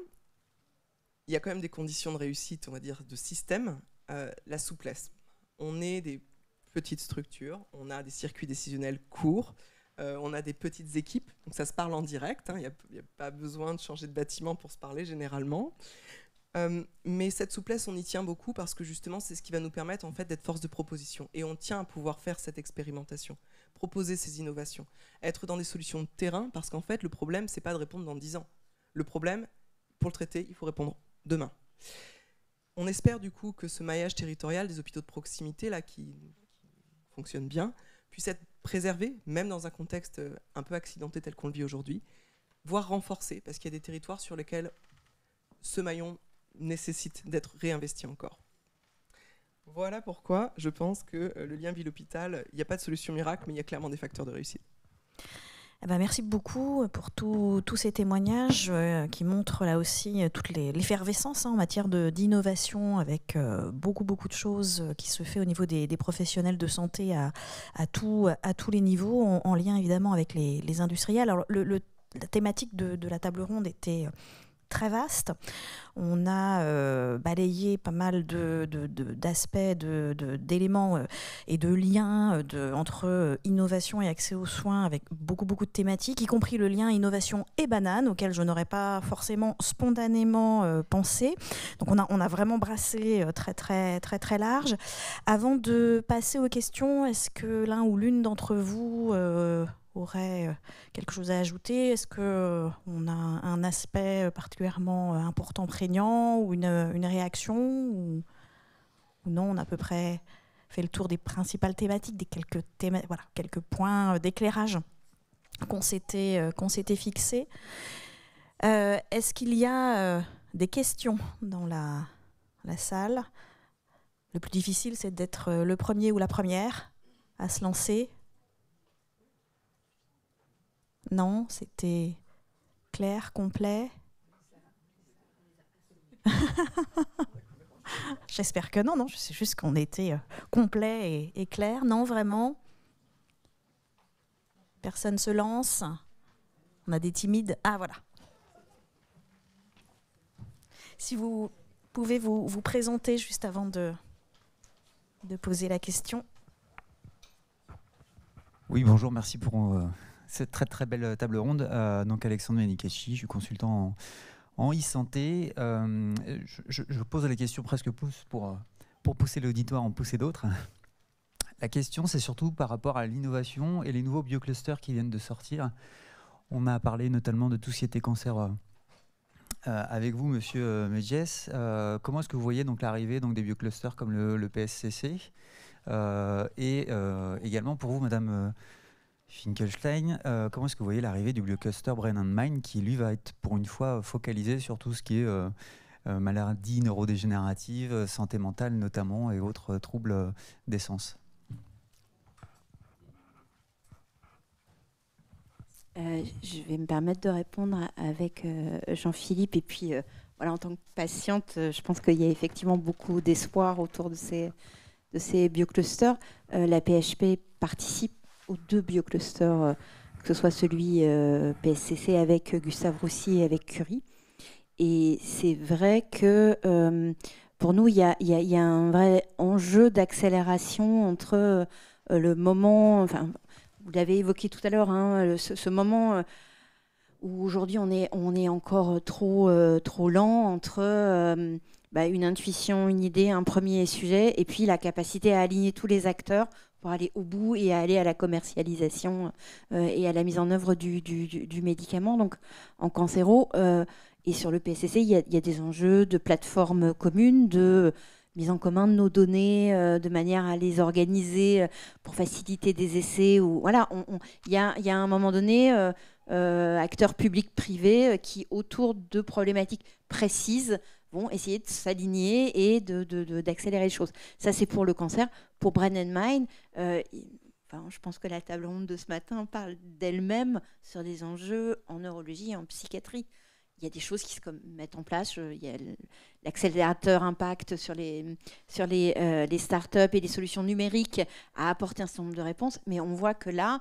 Il y a quand même des conditions de réussite, on va dire, de système. Euh, la souplesse. On est des petites structures, on a des circuits décisionnels courts, euh, on a des petites équipes, donc ça se parle en direct. hein, Il n'y a, a pas besoin de changer de bâtiment pour se parler généralement. Euh, mais cette souplesse, on y tient beaucoup parce que justement, c'est ce qui va nous permettre en fait d'être force de proposition. Et on tient à pouvoir faire cette expérimentation, proposer ces innovations, être dans des solutions de terrain parce qu'en fait, le problème, c'est pas de répondre dans 10 ans. Le problème, pour le traiter, il faut répondre demain. On espère du coup que ce maillage territorial des hôpitaux de proximité là qui, fonctionne bien puisse être préservé, même dans un contexte euh, un peu accidenté tel qu'on le vit aujourd'hui, voire renforcé, parce qu'il y a des territoires sur lesquels ce maillon nécessite d'être réinvesti encore. Voilà pourquoi je pense que euh, le lien ville-hôpital, il n'y a pas de solution miracle, mais il y a clairement des facteurs de réussite. Eh ben, merci beaucoup pour tous ces témoignages euh, qui montrent là aussi euh, toute l'effervescence hein, en matière d'innovation avec beaucoup beaucoup de choses qui se fait au niveau des, professionnels de santé à, tous les niveaux, en, en lien évidemment avec les, industriels. Alors, la thématique de, la table ronde était très vaste. On a euh, balayé pas mal d'aspects, d'éléments euh, et de liens entre innovation et accès aux soins avec beaucoup, beaucoup de thématiques, y compris le lien innovation et banane, auquel je n'aurais pas forcément spontanément pensé. Donc on a, on a vraiment brassé très, très, très, très large. Avant de passer aux questions, est-ce que l'un ou l'une d'entre vous aurait euh, quelque chose à ajouter? Est-ce qu'on euh, a un aspect particulièrement euh, important, prégnant, ou une, réaction ou, non On a à peu près fait le tour des principales thématiques, des quelques, points d'éclairage qu'on s'était s'était fixés? Est-ce qu'il y a des questions dans la, la salle? Le plus difficile, c'est d'être le premier ou la première à se lancer, non, c'était clair, complet. J'espère que non, non, je sais juste qu'on était euh, complet et, clair. Non, vraiment. Personne se lance. On a des timides. Ah, voilà. Si vous pouvez vous, présenter juste avant de, de poser la question. Oui, bonjour, merci pour euh, cette très très belle euh, table ronde. Euh, donc Alexandre Menikechi, je suis consultant en, e-santé. Euh, je, pose la question presque pour, pour pousser l'auditoire, en pousser d'autres. La question, c'est surtout par rapport à l'innovation et les nouveaux bioclusters qui viennent de sortir. On a parlé notamment de tout ce qui était cancer avec vous, Monsieur Medjes. comment est-ce que vous voyez donc l'arrivée des bioclusters comme le, le PSCC et également pour vous, Madame Finkelstein, euh, comment est-ce que vous voyez l'arrivée du biocluster Brain and Mind qui, lui, va être pour une fois focalisé sur tout ce qui est euh, euh, maladie neurodégénérative, santé mentale notamment et autres troubles d'essence? Je vais me permettre de répondre avec Jean-Philippe et puis voilà, en tant que patiente, je pense qu'il y a effectivement beaucoup d'espoir autour de ces, de ces bioclusters. la PHP participe aux deux bioclusters, euh, que ce soit celui euh, PSCC avec Gustave Roussy et avec Curie. Et c'est vrai que euh, pour nous, il y a, un vrai enjeu d'accélération entre le moment, enfin, vous l'avez évoqué tout à l'heure, hein, ce, moment où aujourd'hui on est, on est encore trop, trop lent entre bah, une intuition, une idée, un premier sujet, et puis la capacité à aligner tous les acteurs pour aller au bout et aller à la commercialisation euh, et à la mise en œuvre du, du, médicament. Donc en cancéro euh, et sur le PSCC, il y, a, il y, a, des enjeux de plateforme commune, de mise en commun de nos données euh, de manière à les organiser pour faciliter des essais. Ou, voilà, il y, a, y, a, un moment donné acteurs publics privés qui, autour de problématiques précises, essayer de s'aligner et d'accélérer de, les choses. Ça, c'est pour le cancer. Pour Brain and Mind, euh, enfin, je pense que la table ronde de ce matin parle d'elle-même sur des enjeux en neurologie et en psychiatrie. Il y a des choses qui se mettent en place. Il y a l'accélérateur impact sur les, sur les, euh, les startups et les solutions numériques à apporter un certain nombre de réponses. Mais on voit que là,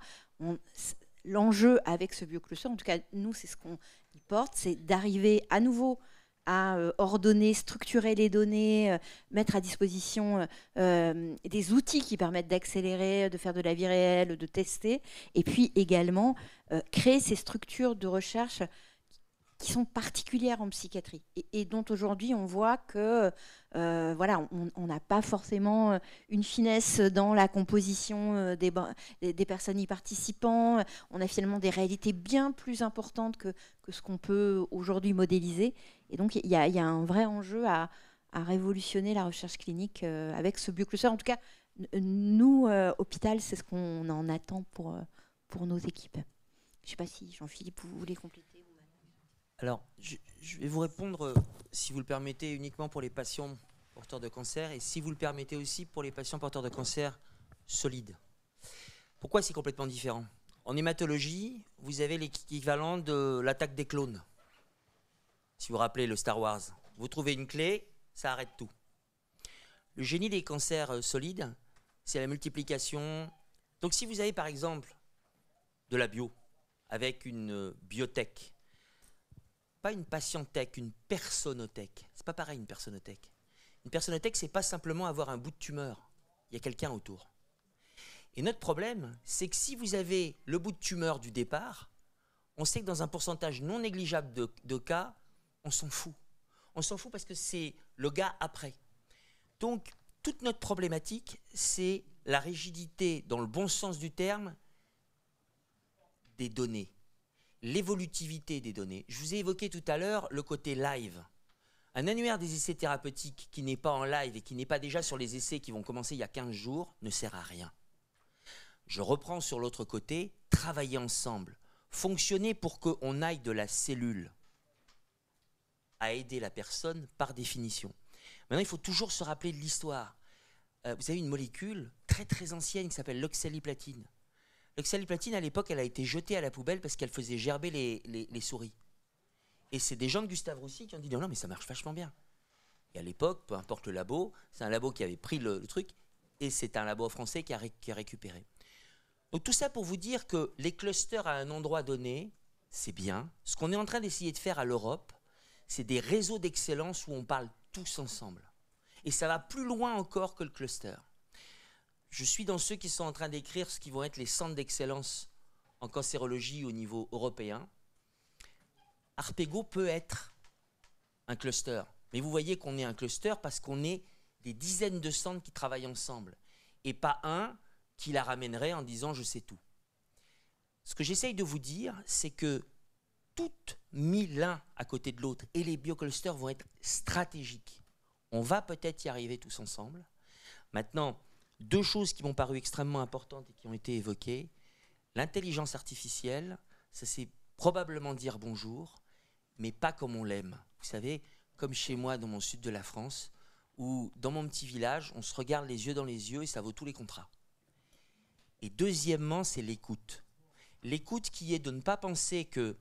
l'enjeu avec ce biocluster, en tout cas, nous, c'est ce qu'on porte, c'est d'arriver à nouveau à euh, ordonner, structurer les données, euh, mettre à disposition euh, des outils qui permettent d'accélérer, de faire de la vie réelle, de tester, et puis également créer ces structures de recherche qui sont particulières en psychiatrie et, dont aujourd'hui on voit que voilà, on n'a pas forcément une finesse dans la composition des, des, personnes y participant. On a finalement des réalités bien plus importantes que, que ce qu'on peut aujourd'hui modéliser. Et donc il y, a un vrai enjeu à, révolutionner la recherche clinique avec ce biocluster. En tout cas, nous, hôpital, c'est ce qu'on en attend pour, pour nos équipes. Je ne sais pas si Jean-Philippe, vous voulez compléter. Alors, je, vais vous répondre, euh, si vous le permettez, uniquement pour les patients porteurs de cancer et si vous le permettez aussi pour les patients porteurs de cancer solides. Pourquoi c'est complètement différent? En hématologie, vous avez l'équivalent de l'attaque des clones. Si vous vous rappelez le Star Wars, vous trouvez une clé, ça arrête tout. Le génie des cancers euh, solides, c'est la multiplication. Donc si vous avez par exemple de la bio avec une euh, biotech pas une patienthèque, une personnothèque. C'est pas pareil une personnothèque. Une personnothèque, c'est pas simplement avoir un bout de tumeur. Il y a quelqu'un autour. Et notre problème, c'est que si vous avez le bout de tumeur du départ, on sait que dans un pourcentage non négligeable de cas, on s'en fout. On s'en fout parce que c'est le gars après. Donc, toute notre problématique, c'est la rigidité, dans le bon sens du terme, des données, l'évolutivité des données. Je vous ai évoqué tout à l'heure le côté live. Un annuaire des essais thérapeutiques qui n'est pas en live et qui n'est pas déjà sur les essais qui vont commencer il y a 15 jours ne sert à rien. Je reprends sur l'autre côté, travailler ensemble, fonctionner pour qu'on aille de la cellule aider la personne par définition. Maintenant, il faut toujours se rappeler de l'histoire. Euh, vous avez une molécule très très ancienne qui s'appelle l'oxaliplatine. L'oxaliplatine, à l'époque, elle a été jetée à la poubelle parce qu'elle faisait gerber les, les, souris. Et c'est des gens de Gustave Roussy qui ont dit non, mais ça marche vachement bien. Et à l'époque, peu importe le labo, c'est un labo qui avait pris le, truc et c'est un labo français qui a, qui a récupéré. Donc tout ça pour vous dire que les clusters à un endroit donné, c'est bien. Ce qu'on est en train d'essayer de faire à l'Europe, c'est des réseaux d'excellence où on parle tous ensemble. Et ça va plus loin encore que le cluster. Je suis dans ceux qui sont en train d'écrire ce qui vont être les centres d'excellence en cancérologie au niveau européen. Arpego peut être un cluster. Mais vous voyez qu'on est un cluster parce qu'on est des dizaines de centres qui travaillent ensemble. Et pas un qui la ramènerait en disant je sais tout. Ce que j'essaye de vous dire, c'est que toutes mis l'un à côté de l'autre et les bioclusters vont être stratégiques. On va peut-être y arriver tous ensemble. Maintenant, deux choses qui m'ont paru extrêmement importantes et qui ont été évoquées. L'intelligence artificielle, ça c'est probablement dire bonjour, mais pas comme on l'aime. Vous savez, comme chez moi dans mon sud de la France, où dans mon petit village, on se regarde les yeux dans les yeux et ça vaut tous les contrats. Et deuxièmement, c'est l'écoute. L'écoute qui est de ne pas penser que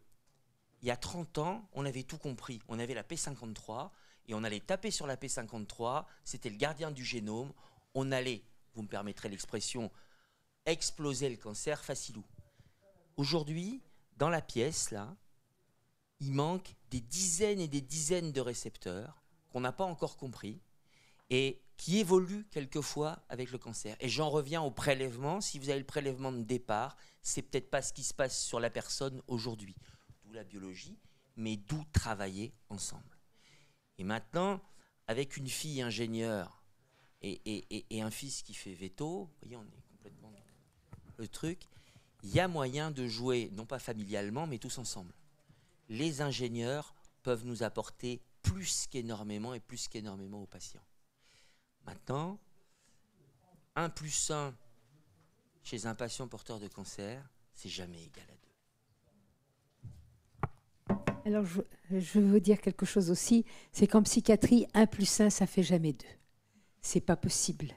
il y a 30 ans, on avait tout compris. On avait la P53 et on allait taper sur la P53. C'était le gardien du génome. On allait, vous me permettrez l'expression, exploser le cancer facilou. Aujourd'hui, dans la pièce, là, il manque des dizaines et des dizaines de récepteurs qu'on n'a pas encore compris et qui évoluent quelquefois avec le cancer. Et j'en reviens au prélèvement. Si vous avez le prélèvement de départ, c'est peut-être pas ce qui se passe sur la personne aujourd'hui la biologie, mais d'où travailler ensemble. Et maintenant, avec une fille ingénieure et, un fils qui fait veto, vous voyez, on est complètement le truc, il y a moyen de jouer, non pas familialement, mais tous ensemble. Les ingénieurs peuvent nous apporter plus qu'énormément et plus qu'énormément aux patients. Maintenant, 1 plus 1 chez un patient porteur de cancer, c'est jamais égal à 2. Alors, je, veux dire quelque chose aussi, c'est qu'en psychiatrie, 1 plus 1, ça fait jamais 2. C'est pas possible.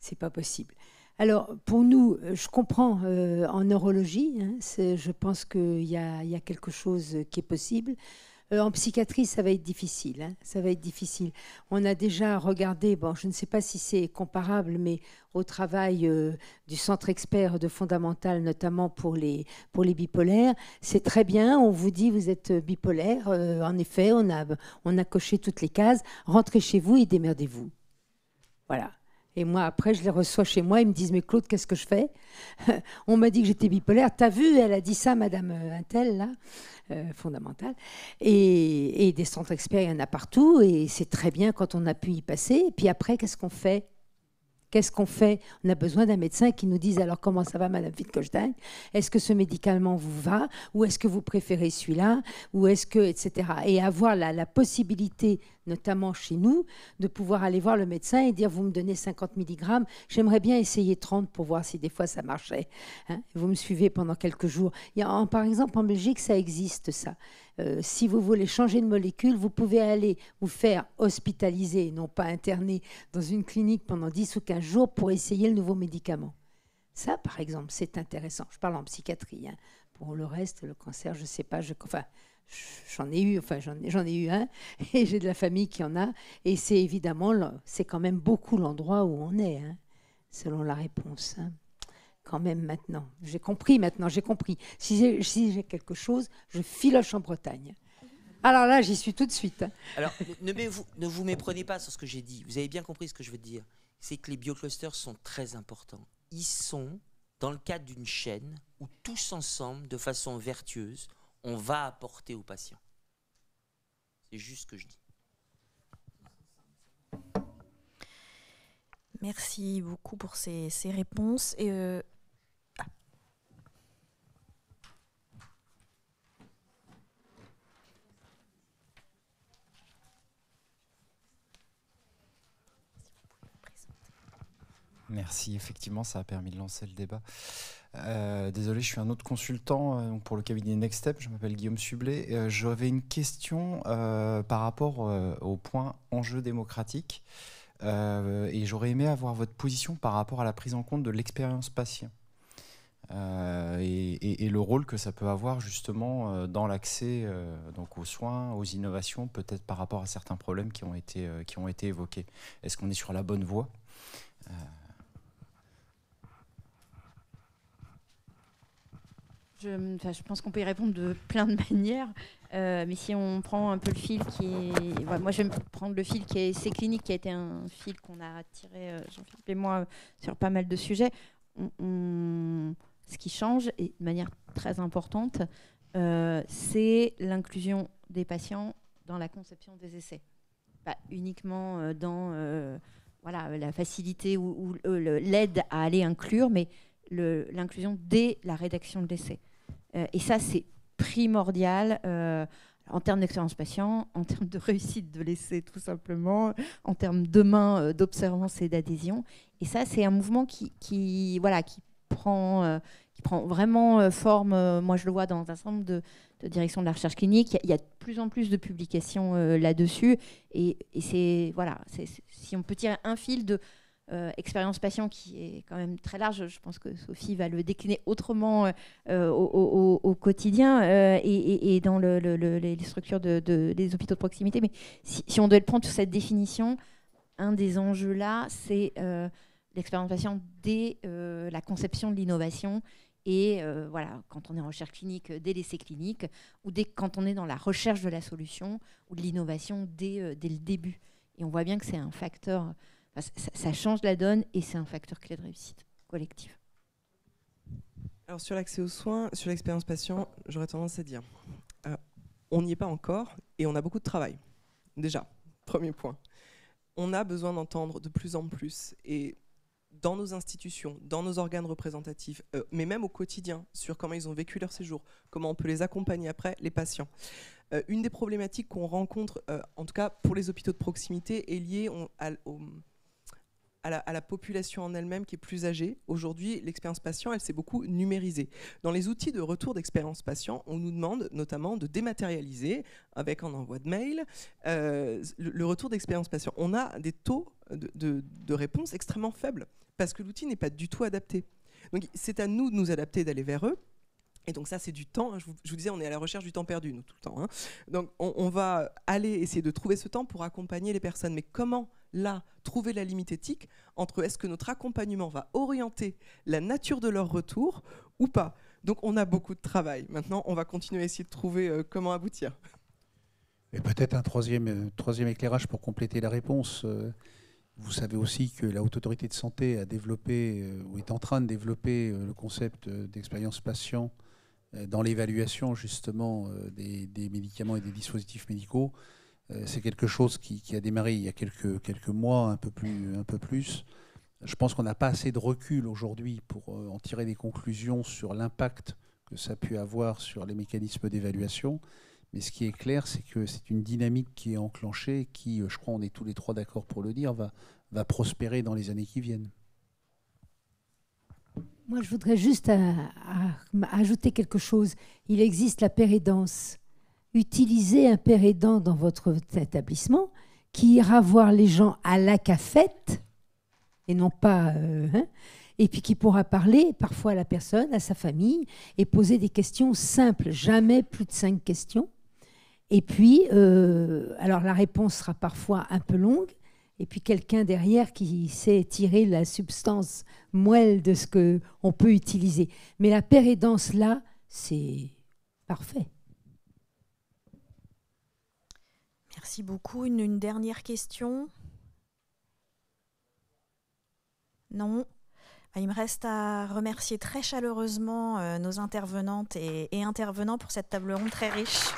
C'est pas possible. Alors, pour nous, je comprends euh, en neurologie, hein, je pense qu'il y, a quelque chose qui est possible. Euh, en psychiatrie, ça va être difficile. Hein. ça va être difficile. On a déjà regardé, je ne sais pas si c'est comparable, mais au travail euh, du centre expert de fondamental, notamment pour les, pour bipolaires, c'est très bien. On vous dit, vous êtes bipolaire. Euh, en effet, on a, on a coché toutes les cases. Rentrez chez vous et démerdez-vous. Voilà. Et moi, après, je les reçois chez moi. Ils me disent, mais Claude, qu'est-ce que je fais? On m'a dit que j'étais bipolaire. T'as vu Elle a dit ça, Madame Intel, là. Euh, fondamentale. Et, des centres experts, il y en a partout, et c'est très bien quand on a pu y passer. Et puis après, qu'est-ce qu'on fait? Qu'est-ce qu'on fait? On a besoin d'un médecin qui nous dise alors comment ça va, Madame Wittgenstein? Est-ce que ce médicament vous va? Ou est-ce que vous préférez celui-là? Ou est-ce que, etc. Et avoir la, la, possibilité, notamment chez nous, de pouvoir aller voir le médecin et dire vous me donnez 50 mg, j'aimerais bien essayer 30 pour voir si des fois ça marchait. Hein vous me suivez pendant quelques jours. Par exemple, en Belgique, ça existe ça. Euh, si vous voulez changer de molécule, vous pouvez aller vous faire hospitaliser, non pas interner, dans une clinique pendant 10 ou 15 jours pour essayer le nouveau médicament. Ça, par exemple, c'est intéressant. Je parle en psychiatrie. Hein. Pour le reste, le cancer, je ne sais pas. Enfin, j'en ai eu, enfin, j'en ai, eu un, et j'ai de la famille qui en a. Et c'est évidemment, c'est quand même beaucoup l'endroit où on est, hein, selon la réponse. Hein quand même maintenant. J'ai compris maintenant, j'ai compris. Si j'ai quelque chose, je filoche en Bretagne. Alors là, j'y suis tout de suite. Alors, ne, ne vous, ne vous méprenez pas sur ce que j'ai dit. Vous avez bien compris ce que je veux dire. C'est que les bioclusters sont très importants. Ils sont dans le cadre d'une chaîne où tous ensemble, de façon vertueuse, on va apporter aux patients. C'est juste ce que je dis. Merci beaucoup pour ces, ces réponses. Et euh, Merci, effectivement, ça a permis de lancer le débat. Euh, désolé, je suis un autre consultant euh, pour le cabinet Next Step, je m'appelle Guillaume Sublet. Euh, J'avais une question par rapport au point enjeu démocratique et j'aurais aimé avoir votre position par rapport à la prise en compte de l'expérience patient. Et, le rôle que ça peut avoir justement dans l'accès aux soins, aux innovations, peut-être par rapport à certains problèmes qui ont été, qui ont été évoqués. Est-ce qu'on est sur la bonne voie? Je, pense qu'on peut y répondre de plein de manières. Euh, mais si on prend un peu le fil qui est. moi, je vais prendre le fil qui est C'est clinique, qui a été un fil qu'on a tiré, euh, Jean-Philippe et moi, sur pas mal de sujets. Ce qui change, et de manière très importante, euh, c'est l'inclusion des patients dans la conception des essais. Pas uniquement dans voilà, la facilité ou, ou, l'aide à aller inclure, mais l'inclusion dès la rédaction de l'essai. Euh, et ça, c'est primordial euh, en termes d'expérience patient, en termes de réussite de l'essai, tout simplement, en termes demain euh, d'observance et d'adhésion. Et ça, c'est un mouvement qui, voilà, qui, prend, euh, qui prend vraiment forme. moi, je le vois dans un certain nombre de, de directions de la recherche clinique. Il y a- de plus en plus de publications là-dessus. Et, c'est, voilà, c'est- si on peut tirer un fil de euh, expérience patient qui est quand même très large. Je pense que Sophie va le décliner autrement euh, euh, au, quotidien et, dans le- le- le- les structures de, de- des hôpitaux de proximité. Mais si, on devait le prendre sur cette définition, un des enjeux là, c'est l'expérience patient dès la conception de l'innovation. Et voilà, quand on est en recherche clinique, dès l'essai clinique, ou dès quand on est dans la recherche de la solution ou de l'innovation dès, dès le début. Et on voit bien que c'est un facteur Ça, change la donne et c'est un facteur clé de réussite collective. Alors sur l'accès aux soins, sur l'expérience patient, j'aurais tendance à dire, euh, on n'y est pas encore et on a beaucoup de travail. Déjà, premier point. On a besoin d'entendre de plus en plus et dans nos institutions, dans nos organes représentatifs, euh, mais même au quotidien, sur comment ils ont vécu leur séjour, comment on peut les accompagner après, les patients. Euh, une des problématiques qu'on rencontre, en tout cas pour les hôpitaux de proximité, est liée à, au- à la, population en elle-même qui est plus âgée. Aujourd'hui, l'expérience patient, elle s'est beaucoup numérisée. Dans les outils de retour d'expérience patient, on nous demande notamment de dématérialiser, avec un envoi de mail, euh, le, retour d'expérience patient. On a des taux de, de- réponse extrêmement faibles, parce que l'outil n'est pas du tout adapté. Donc c'est à nous de nous adapter, d'aller vers eux. Et donc ça, c'est du temps. hein. Je vous, disais, on est à la recherche du temps perdu, nous, tout le temps. hein. Donc on, on va aller essayer de trouver ce temps pour accompagner les personnes. Mais comment, là, trouver la limite éthique entre est-ce que notre accompagnement va orienter la nature de leur retour ou pas Donc on a beaucoup de travail. Maintenant, on va continuer à essayer de trouver euh, comment aboutir. Et peut-être un troisième, euh, troisième éclairage pour compléter la réponse. Euh, Vous savez aussi que la Haute Autorité de Santé a développé, ou est en train de développer, le concept d'expérience patient dans l'évaluation justement des médicaments et des dispositifs médicaux. Euh, C'est quelque chose qui, a démarré il y a quelques, mois, un peu plus. Un peu plus. Je pense qu'on n'a pas assez de recul aujourd'hui pour euh, en tirer des conclusions sur l'impact que ça a pu avoir sur les mécanismes d'évaluation. Mais ce qui est clair, c'est que c'est une dynamique qui est enclenchée, qui, euh, je crois, on est tous les trois d'accord pour le dire, va, prospérer dans les années qui viennent. Moi, je voudrais juste ajouter quelque chose. Il existe la pérédance. Utilisez un pérédant dans votre établissement qui ira voir les gens à la cafette et non pas. euh, hein, et puis qui pourra parler parfois à la personne, à sa famille, et poser des questions simples, jamais plus de cinq questions. Et puis, euh, alors la réponse sera parfois un peu longue, et puis quelqu'un derrière qui sait tirer la substance moelle de ce que on peut utiliser. Mais la pérédance là, c'est parfait. Merci beaucoup. Une, dernière question Non bah, il me reste à remercier très chaleureusement euh, nos intervenantes et intervenants pour cette table ronde très riche.